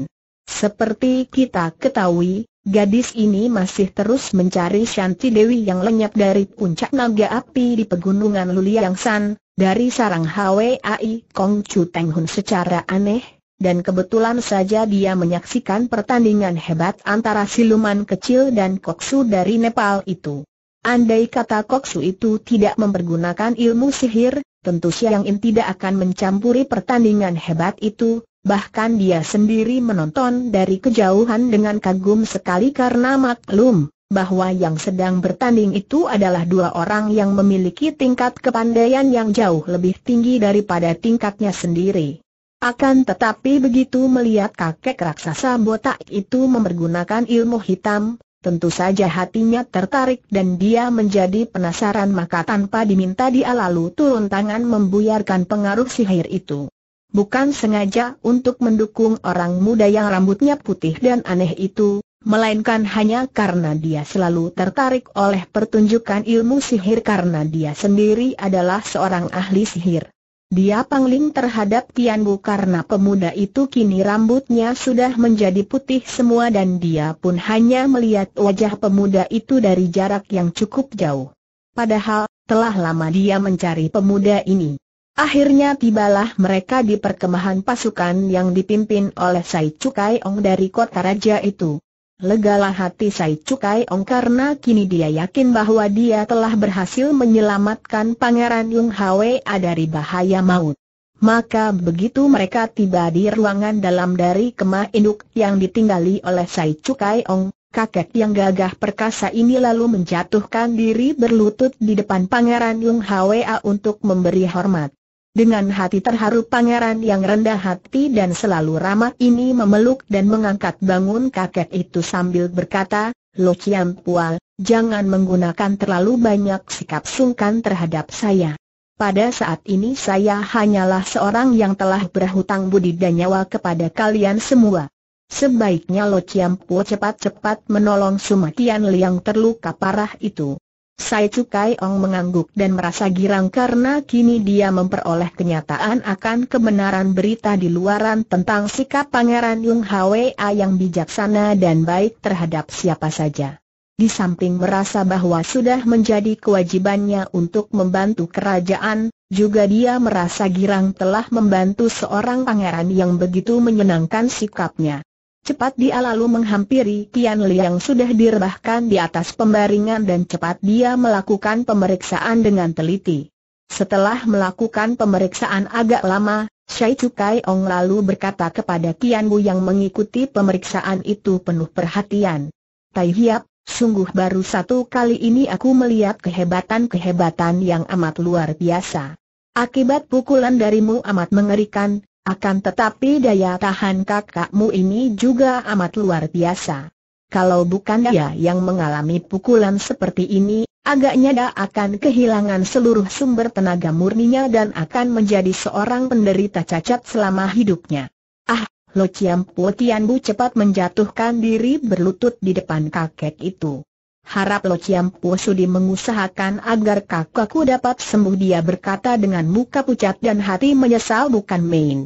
Seperti kita ketahui, gadis ini masih terus mencari Shanti Dewi yang lenyap dari puncak naga api di pegunungan Luliang San, dari sarang HWAI Kong Chu Teng Hun secara aneh, dan kebetulan saja dia menyaksikan pertandingan hebat antara siluman kecil dan koksu dari Nepal itu. Andai kata Koksu itu tidak mempergunakan ilmu sihir, tentu Siang In tidak akan mencampuri pertandingan hebat itu, bahkan dia sendiri menonton dari kejauhan dengan kagum sekali karena maklum, bahwa yang sedang bertanding itu adalah dua orang yang memiliki tingkat kepandaian yang jauh lebih tinggi daripada tingkatnya sendiri. Akan tetapi begitu melihat kakek raksasa botak itu mempergunakan ilmu hitam, Tentu saja hatinya tertarik dan dia menjadi penasaran maka tanpa diminta dia lalu turun tangan membuyarkan pengaruh sihir itu. Bukan sengaja untuk mendukung orang muda yang rambutnya putih dan aneh itu, melainkan hanya karena dia selalu tertarik oleh pertunjukan ilmu sihir karena dia sendiri adalah seorang ahli sihir. Dia pangling terhadap Tian Bu karena pemuda itu kini rambutnya sudah menjadi putih semua dan dia pun hanya melihat wajah pemuda itu dari jarak yang cukup jauh. Padahal, telah lama dia mencari pemuda ini. Akhirnya tibalah mereka di perkemahan pasukan yang dipimpin oleh Sai Cukai Ong dari kota raja itu. Legalah hati Sai Cukai Ong karena kini dia yakin bahwa dia telah berhasil menyelamatkan Pangeran Yung Hwa dari bahaya maut. Maka begitu mereka tiba di ruangan dalam dari kemah induk yang ditinggali oleh Sai Cukai Ong, kakek yang gagah perkasa ini lalu menjatuhkan diri berlutut di depan Pangeran Yung Hwa untuk memberi hormat. Dengan hati terharu pangeran yang rendah hati dan selalu ramah ini memeluk dan mengangkat bangun kakek itu sambil berkata, Lo Chiam Pual, jangan menggunakan terlalu banyak sikap sungkan terhadap saya. Pada saat ini saya hanyalah seorang yang telah berhutang budi dan nyawa kepada kalian semua. Sebaiknya Lo Chiam cepat-cepat menolong Sumakian yang terluka parah itu. Sai Cukai Ong mengangguk dan merasa girang karena kini dia memperoleh kenyataan akan kebenaran berita di luaran tentang sikap Pangeran Yung Hwa yang bijaksana dan baik terhadap siapa saja. Di samping merasa bahwa sudah menjadi kewajibannya untuk membantu kerajaan, juga dia merasa girang telah membantu seorang pangeran yang begitu menyenangkan sikapnya. Cepat dia lalu menghampiri Tian Li yang sudah direbahkan di atas pembaringan dan cepat dia melakukan pemeriksaan dengan teliti. Setelah melakukan pemeriksaan agak lama, Shai Cukai Ong lalu berkata kepada Tian Bu yang mengikuti pemeriksaan itu penuh perhatian. Tai Hiap, sungguh baru satu kali ini aku melihat kehebatan-kehebatan yang amat luar biasa. Akibat pukulan darimu amat mengerikan, akan tetapi daya tahan kakakmu ini juga amat luar biasa. Kalau bukan dia yang mengalami pukulan seperti ini, agaknya dia akan kehilangan seluruh sumber tenaga murninya dan akan menjadi seorang penderita cacat selama hidupnya. Ah, Lo Chiam Po Tian Bu cepat menjatuhkan diri berlutut di depan kakek itu. Harap Lo Chiam Po Sudi mengusahakan agar kakakku dapat sembuh dia berkata dengan muka pucat dan hati menyesal bukan main.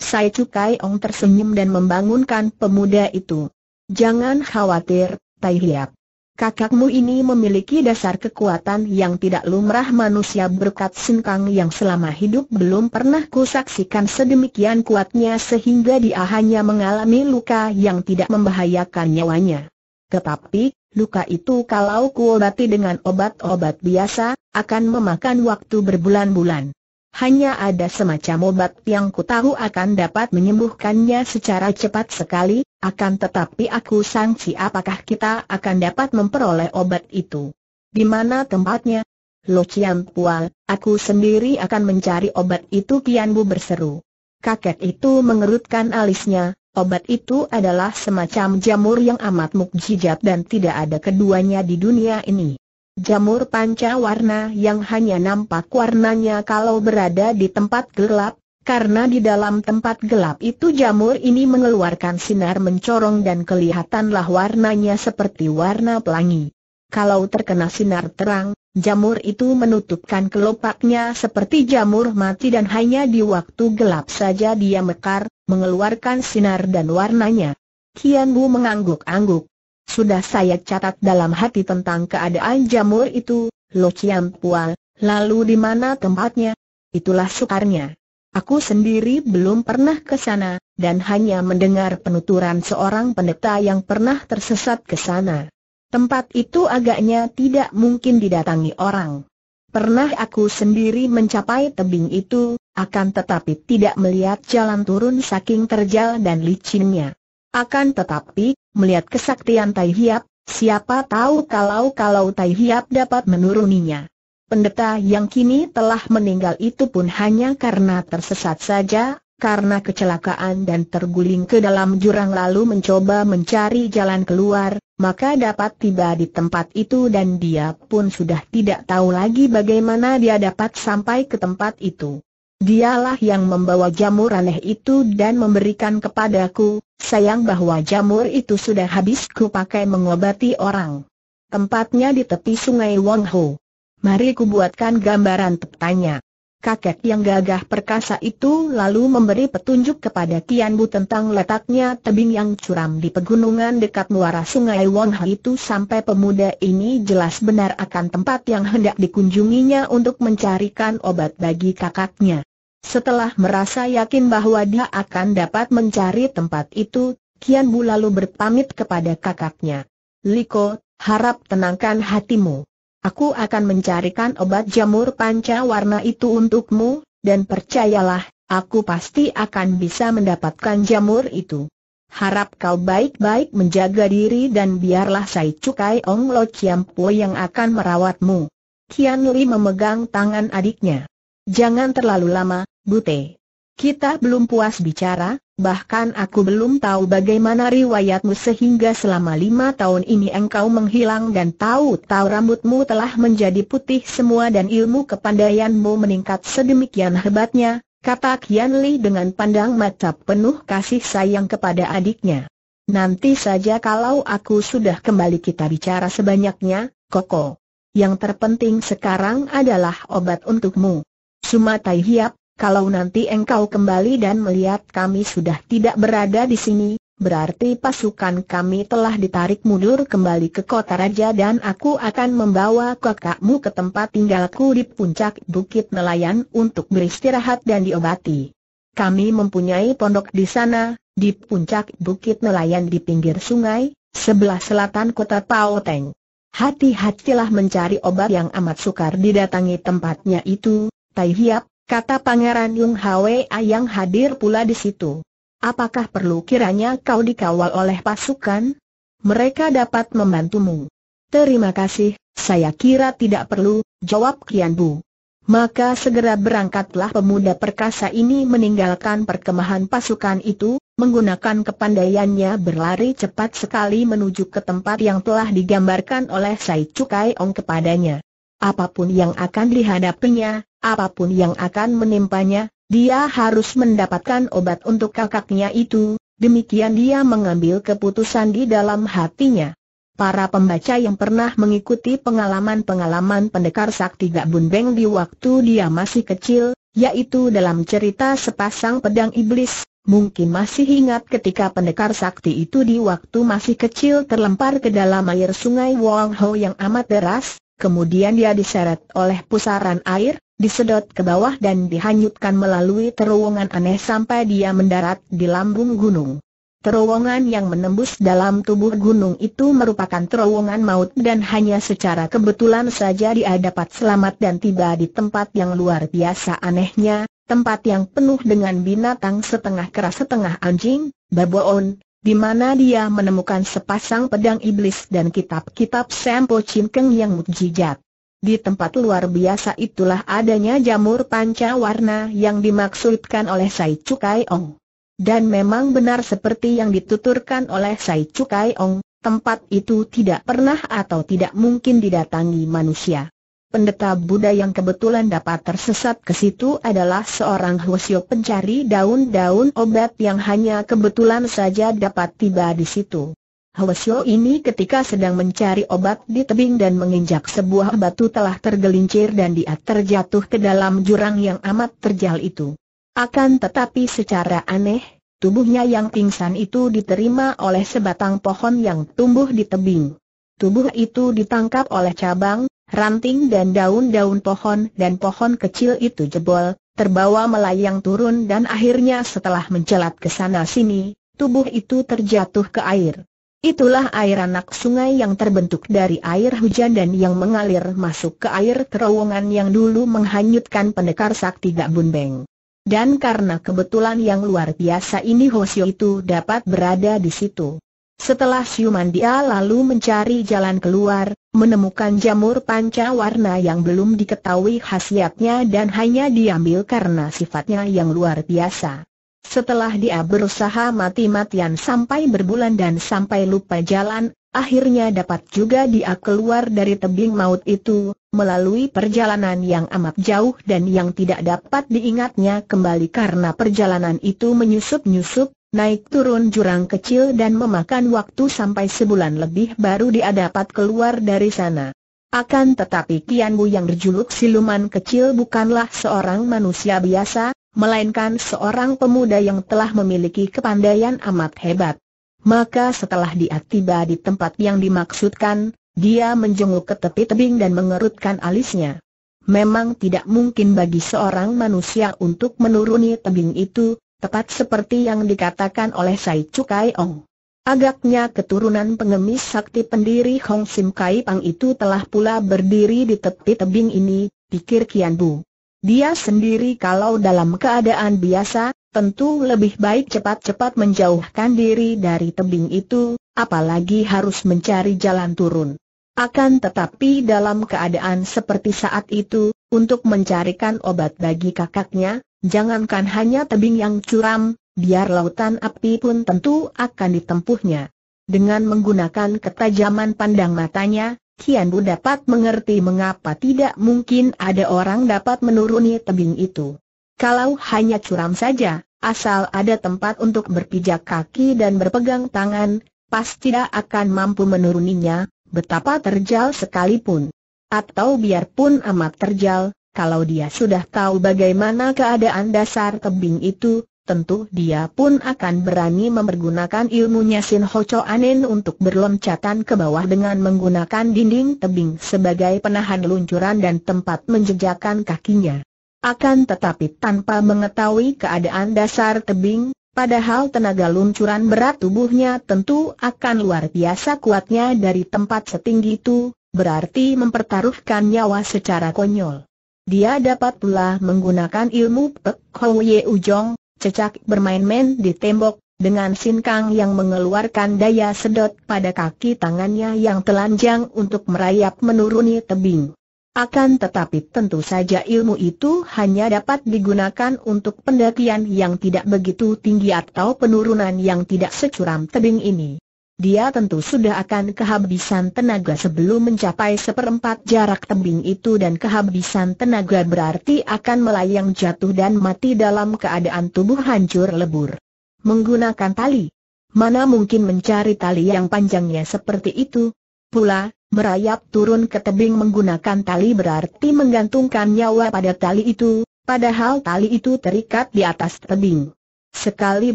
Sai Cukai Ong tersenyum dan membangunkan pemuda itu. Jangan khawatir, Tai Hiap. Kakakmu ini memiliki dasar kekuatan yang tidak lumrah manusia berkat sinkang yang selama hidup belum pernah kusaksikan sedemikian kuatnya sehingga dia hanya mengalami luka yang tidak membahayakan nyawanya. Tetapi, luka itu kalau kuobati dengan obat-obat biasa, akan memakan waktu berbulan-bulan. Hanya ada semacam obat yang ku tahu akan dapat menyembuhkannya secara cepat sekali, akan tetapi aku sangsi apakah kita akan dapat memperoleh obat itu. Di mana tempatnya? Lo Cian Pual, aku sendiri akan mencari obat itu Kian Bu berseru. Kakek itu mengerutkan alisnya, Obat itu adalah semacam jamur yang amat mukjizat dan tidak ada keduanya di dunia ini. Jamur panca warna yang hanya nampak warnanya kalau berada di tempat gelap, karena di dalam tempat gelap itu jamur ini mengeluarkan sinar mencorong dan kelihatanlah warnanya seperti warna pelangi. Kalau terkena sinar terang, jamur itu menutupkan kelopaknya seperti jamur mati dan hanya di waktu gelap saja dia mekar, mengeluarkan sinar dan warnanya. Kian Bu mengangguk-angguk. Sudah saya catat dalam hati tentang keadaan jamur itu, Lo Chiam Pual, lalu di mana tempatnya? Itulah sukarnya. Aku sendiri belum pernah ke sana, dan hanya mendengar penuturan seorang pendeta yang pernah tersesat ke sana. Tempat itu agaknya tidak mungkin didatangi orang. Pernah aku sendiri mencapai tebing itu, akan tetapi tidak melihat jalan turun saking terjal dan licinnya. Akan tetapi, melihat kesaktian Tai Hiap, siapa tahu kalau-kalau Tai Hiap dapat menuruninya. Pendeta yang kini telah meninggal itu pun hanya karena tersesat saja, karena kecelakaan dan terguling ke dalam jurang lalu mencoba mencari jalan keluar, maka dapat tiba di tempat itu dan dia pun sudah tidak tahu lagi bagaimana dia dapat sampai ke tempat itu. Dialah yang membawa jamur aneh itu dan memberikan kepadaku, sayang bahwa jamur itu sudah habis ku pakai mengobati orang. Tempatnya di tepi sungai Wangho. Mari ku buatkan gambaran petanya. Kakek yang gagah perkasa itu lalu memberi petunjuk kepada Tian Bu tentang letaknya tebing yang curam di pegunungan dekat muara sungai Wangha itu sampai pemuda ini jelas benar akan tempat yang hendak dikunjunginya untuk mencarikan obat bagi kakaknya. Setelah merasa yakin bahwa dia akan dapat mencari tempat itu, Kian Bu lalu berpamit kepada kakaknya. Liko, harap tenangkan hatimu. Aku akan mencarikan obat jamur panca warna itu untukmu, dan percayalah, aku pasti akan bisa mendapatkan jamur itu. Harap kau baik-baik menjaga diri dan biarlah Sai Cukai Ong Lo Chiampo yang akan merawatmu. Kian Li memegang tangan adiknya. Jangan terlalu lama, Bute. Kita belum puas bicara, bahkan aku belum tahu bagaimana riwayatmu sehingga selama lima tahun ini engkau menghilang dan tahu-tahu rambutmu telah menjadi putih semua dan ilmu kepandaianmu meningkat sedemikian hebatnya, kata Kian Li dengan pandang mata penuh kasih sayang kepada adiknya. Nanti saja kalau aku sudah kembali kita bicara sebanyaknya, Koko. Yang terpenting sekarang adalah obat untukmu. Sumatai Hiap, kalau nanti engkau kembali dan melihat kami sudah tidak berada di sini, berarti pasukan kami telah ditarik mundur kembali ke kota raja dan aku akan membawa kakakmu ke tempat tinggalku di puncak Bukit Nelayan untuk beristirahat dan diobati. Kami mempunyai pondok di sana, di puncak Bukit Nelayan di pinggir sungai, sebelah selatan kota Paoteng. Hati-hatilah mencari obat yang amat sukar didatangi tempatnya itu, Tai Hiap, kata Pangeran Yung Hwa yang hadir pula di situ. Apakah perlu kiranya kau dikawal oleh pasukan? Mereka dapat membantumu. Terima kasih, saya kira tidak perlu, jawab Kian Bu. Maka segera berangkatlah pemuda perkasa ini meninggalkan perkemahan pasukan itu, menggunakan kepandaiannya berlari cepat sekali menuju ke tempat yang telah digambarkan oleh Sai Cukai Ong kepadanya. Apa pun yang akan dihadapinya, Apa pun yang akan menimpanya, dia harus mendapatkan obat untuk kakaknya itu, demikian dia mengambil keputusan di dalam hatinya. Para pembaca yang pernah mengikuti pengalaman-pengalaman pendekar sakti Gak Bun Beng di waktu dia masih kecil, yaitu dalam cerita sepasang pedang iblis, mungkin masih ingat ketika pendekar sakti itu di waktu masih kecil terlempar ke dalam air sungai Wang Ho yang amat deras, kemudian dia diseret oleh pusaran air, disedot ke bawah dan dihanyutkan melalui terowongan aneh sampai dia mendarat di lambung gunung. Terowongan yang menembus dalam tubuh gunung itu merupakan terowongan maut dan hanya secara kebetulan saja dia dapat selamat dan tiba di tempat yang luar biasa anehnya, tempat yang penuh dengan binatang setengah keras setengah anjing, baboon, di mana dia menemukan sepasang pedang iblis dan kitab-kitab Sempo Keng yang mukjizat. Di tempat luar biasa itulah adanya jamur panca warna yang dimaksudkan oleh Sai Cukai Ong. Dan memang benar seperti yang dituturkan oleh Sai Cukai Ong, tempat itu tidak pernah atau tidak mungkin didatangi manusia. Pendeta Buddha yang kebetulan dapat tersesat ke situ adalah seorang Hwasyo pencari daun-daun obat yang hanya kebetulan saja dapat tiba di situ. Hwasyo ini ketika sedang mencari obat di tebing dan menginjak sebuah batu telah tergelincir dan dia terjatuh ke dalam jurang yang amat terjal itu. Akan tetapi secara aneh, tubuhnya yang pingsan itu diterima oleh sebatang pohon yang tumbuh di tebing. Tubuh itu ditangkap oleh cabang, ranting dan daun-daun pohon dan pohon kecil itu jebol, terbawa melayang turun dan akhirnya setelah mencelat ke sana sini, tubuh itu terjatuh ke air. Itulah air anak sungai yang terbentuk dari air hujan dan yang mengalir masuk ke air terowongan yang dulu menghanyutkan pendekar sakti Gak Bunbeng. Dan karena kebetulan yang luar biasa ini Hosio itu dapat berada di situ. Setelah siuman dia lalu mencari jalan keluar, menemukan jamur panca warna yang belum diketahui khasiatnya dan hanya diambil karena sifatnya yang luar biasa. Setelah dia berusaha mati-matian sampai berbulan dan sampai lupa jalan, Akhirnya dapat juga dia keluar dari tebing maut itu, melalui perjalanan yang amat jauh dan yang tidak dapat diingatnya kembali karena perjalanan itu menyusup-nyusup, naik turun jurang kecil dan memakan waktu sampai sebulan lebih baru dia dapat keluar dari sana. Akan tetapi Kian Bu yang berjuluk siluman kecil bukanlah seorang manusia biasa, melainkan seorang pemuda yang telah memiliki kepandaian amat hebat. Maka setelah dia tiba di tempat yang dimaksudkan, dia menjenguk ke tepi tebing dan mengerutkan alisnya. Memang tidak mungkin bagi seorang manusia untuk menuruni tebing itu, tepat seperti yang dikatakan oleh Sai Cukai Ong. Agaknya keturunan pengemis sakti pendiri Hong Sim Kai Pang itu telah pula berdiri di tepi tebing ini, pikir Kian Bu. Dia sendiri kalau dalam keadaan biasa, tentu lebih baik cepat-cepat menjauhkan diri dari tebing itu, apalagi harus mencari jalan turun. Akan tetapi dalam keadaan seperti saat itu, untuk mencarikan obat bagi kakaknya, jangankan hanya tebing yang curam, biar lautan api pun tentu akan ditempuhnya. Dengan menggunakan ketajaman pandang matanya, Kian Bu dapat mengerti mengapa tidak mungkin ada orang dapat menuruni tebing itu. Kalau hanya curam saja, asal ada tempat untuk berpijak kaki dan berpegang tangan, pasti tidak akan mampu menuruninya, betapa terjal sekalipun. Atau biarpun amat terjal, kalau dia sudah tahu bagaimana keadaan dasar tebing itu, tentu dia pun akan berani mempergunakan ilmunya Sin Hoco Anen untuk berloncatan ke bawah dengan menggunakan dinding tebing sebagai penahan luncuran dan tempat menjejakkan kakinya. Akan tetapi tanpa mengetahui keadaan dasar tebing, padahal tenaga luncuran berat tubuhnya tentu akan luar biasa kuatnya dari tempat setinggi itu, berarti mempertaruhkan nyawa secara konyol. Dia dapat pula menggunakan ilmu Pek Houye Ujong, cecak bermain-main di tembok, dengan sinkang yang mengeluarkan daya sedot pada kaki tangannya yang telanjang untuk merayap menuruni tebing. Akan tetapi tentu saja ilmu itu hanya dapat digunakan untuk pendakian yang tidak begitu tinggi atau penurunan yang tidak securam tebing ini. Dia tentu sudah akan kehabisan tenaga sebelum mencapai seperempat jarak tebing itu dan kehabisan tenaga berarti akan melayang jatuh dan mati dalam keadaan tubuh hancur lebur. Menggunakan tali. Mana mungkin mencari tali yang panjangnya seperti itu? Pula, Merayap turun ke tebing menggunakan tali berarti menggantungkan nyawa pada tali itu, padahal tali itu terikat di atas tebing. Sekali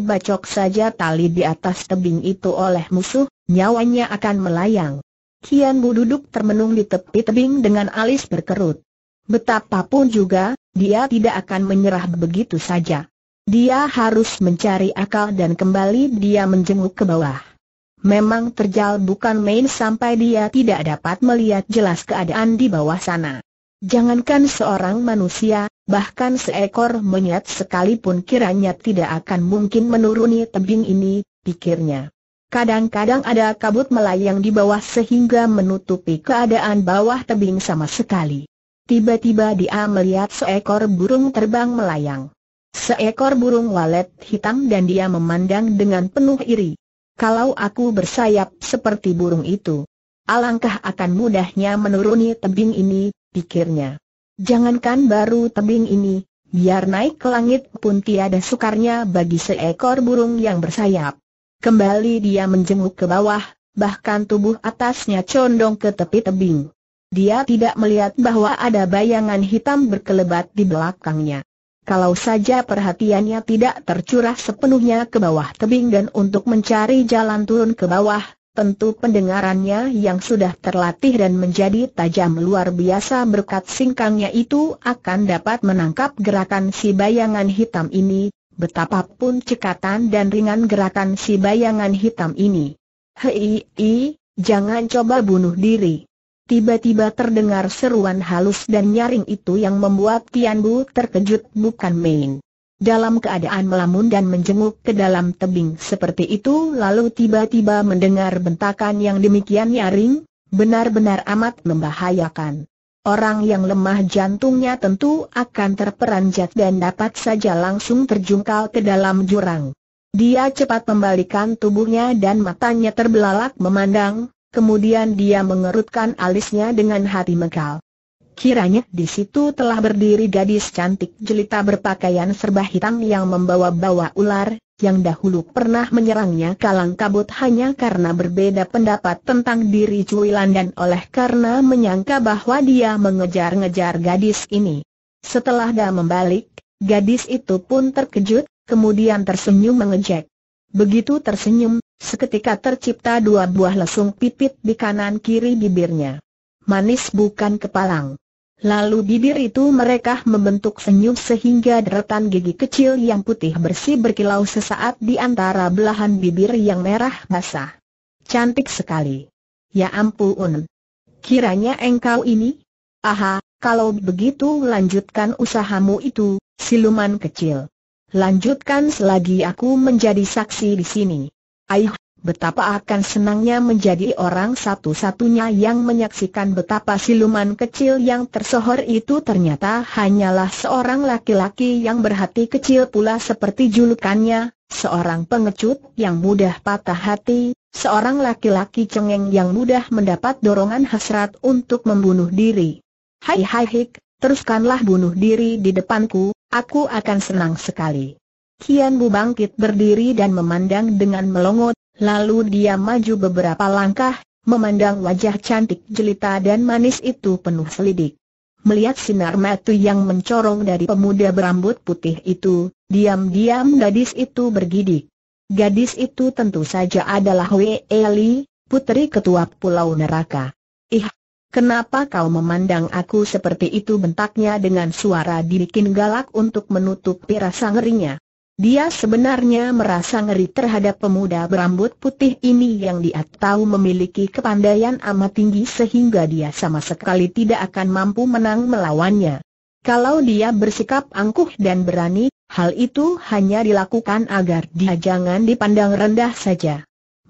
bacok saja tali di atas tebing itu oleh musuh, nyawanya akan melayang. Kian Bu duduk termenung di tepi tebing dengan alis berkerut. Betapapun juga, dia tidak akan menyerah begitu saja. Dia harus mencari akal dan kembali dia menjenguk ke bawah. Memang terjal bukan main sampai dia tidak dapat melihat jelas keadaan di bawah sana. Jangankan seorang manusia, bahkan seekor monyet sekalipun kiranya tidak akan mungkin menuruni tebing ini, pikirnya. Kadang-kadang ada kabut melayang di bawah sehingga menutupi keadaan bawah tebing sama sekali. Tiba-tiba dia melihat seekor burung terbang melayang. Seekor burung walet hitam dan dia memandang dengan penuh iri. Kalau aku bersayap seperti burung itu, alangkah akan mudahnya menuruni tebing ini, pikirnya. Jangankan baru tebing ini, biar naik ke langit pun tiada sukarnya bagi seekor burung yang bersayap. Kembali dia menjenguk ke bawah, bahkan tubuh atasnya condong ke tepi tebing. Dia tidak melihat bahwa ada bayangan hitam berkelebat di belakangnya. Kalau saja perhatiannya tidak tercurah sepenuhnya ke bawah tebing dan untuk mencari jalan turun ke bawah, tentu pendengarannya yang sudah terlatih dan menjadi tajam luar biasa berkat singkangnya itu akan dapat menangkap gerakan si bayangan hitam ini, betapapun cekatan dan ringan gerakan si bayangan hitam ini. Hei, jangan coba bunuh diri. Tiba-tiba terdengar seruan halus dan nyaring itu yang membuat Tian Bu terkejut bukan main dalam keadaan melamun dan menjenguk ke dalam tebing seperti itu lalu tiba-tiba mendengar bentakan yang demikian nyaring, benar-benar amat membahayakan. Orang yang lemah jantungnya tentu akan terperanjat dan dapat saja langsung terjungkal ke dalam jurang. Dia cepat membalikan tubuhnya dan matanya terbelalak memandang, kemudian dia mengerutkan alisnya dengan hati mekal. Kiranya di situ telah berdiri gadis cantik jelita berpakaian serba hitam yang membawa-bawa ular, yang dahulu pernah menyerangnya kalang kabut hanya karena berbeda pendapat tentang diri Cuilan dan oleh karena menyangka bahwa dia mengejar-ngejar gadis ini. Setelah dia membalik, gadis itu pun terkejut, kemudian tersenyum mengejek. Begitu tersenyum, seketika tercipta dua buah lesung pipit di kanan kiri bibirnya. Manis bukan kepalang. Lalu bibir itu mereka membentuk senyum sehingga deretan gigi kecil yang putih bersih berkilau sesaat di antara belahan bibir yang merah basah. Cantik sekali. Ya ampun. Kiranya engkau ini? Aha, kalau begitu lanjutkan usahamu itu, siluman kecil. Lanjutkan selagi aku menjadi saksi di sini. Aih, betapa akan senangnya menjadi orang satu-satunya yang menyaksikan betapa siluman kecil yang tersohor itu ternyata hanyalah seorang laki-laki yang berhati kecil pula seperti julukannya, seorang pengecut yang mudah patah hati, seorang laki-laki cengeng yang mudah mendapat dorongan hasrat untuk membunuh diri. Hai hai hik, teruskanlah bunuh diri di depanku, aku akan senang sekali. Kian Bu bangkit berdiri dan memandang dengan melongot, Lalu dia maju beberapa langkah, memandang wajah cantik jelita dan manis itu penuh selidik. Melihat sinar mata yang mencorong dari pemuda berambut putih itu, diam-diam gadis itu bergidik. Gadis itu tentu saja adalah Wei Eli, putri ketua Pulau Neraka. Ih, kenapa kau memandang aku seperti itu bentaknya dengan suara dibikin galak untuk menutupi rasa ngerinya. Dia sebenarnya merasa ngeri terhadap pemuda berambut putih ini yang dia tahu memiliki kepandaian amat tinggi sehingga dia sama sekali tidak akan mampu menang melawannya. Kalau dia bersikap angkuh dan berani, hal itu hanya dilakukan agar dia jangan dipandang rendah saja.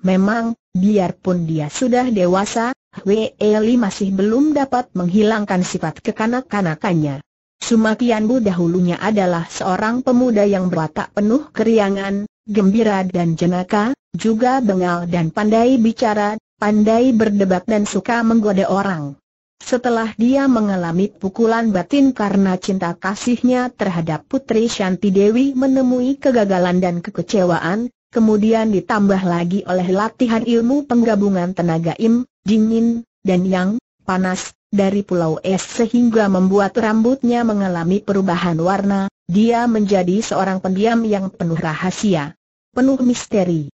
Memang, biarpun dia sudah dewasa, Wei Li masih belum dapat menghilangkan sifat kekanak-kanakannya. Sumakian Bu dahulunya adalah seorang pemuda yang berwatak penuh keriangan, gembira dan jenaka, juga bengal dan pandai bicara, pandai berdebat dan suka menggoda orang. Setelah dia mengalami pukulan batin karena cinta kasihnya terhadap Putri Shanti Dewi menemui kegagalan dan kekecewaan, kemudian ditambah lagi oleh latihan ilmu penggabungan tenaga im, dingin, dan yang, panas, dari Pulau Es sehingga membuat rambutnya mengalami perubahan warna, dia menjadi seorang pendiam yang penuh rahasia. Penuh misteri.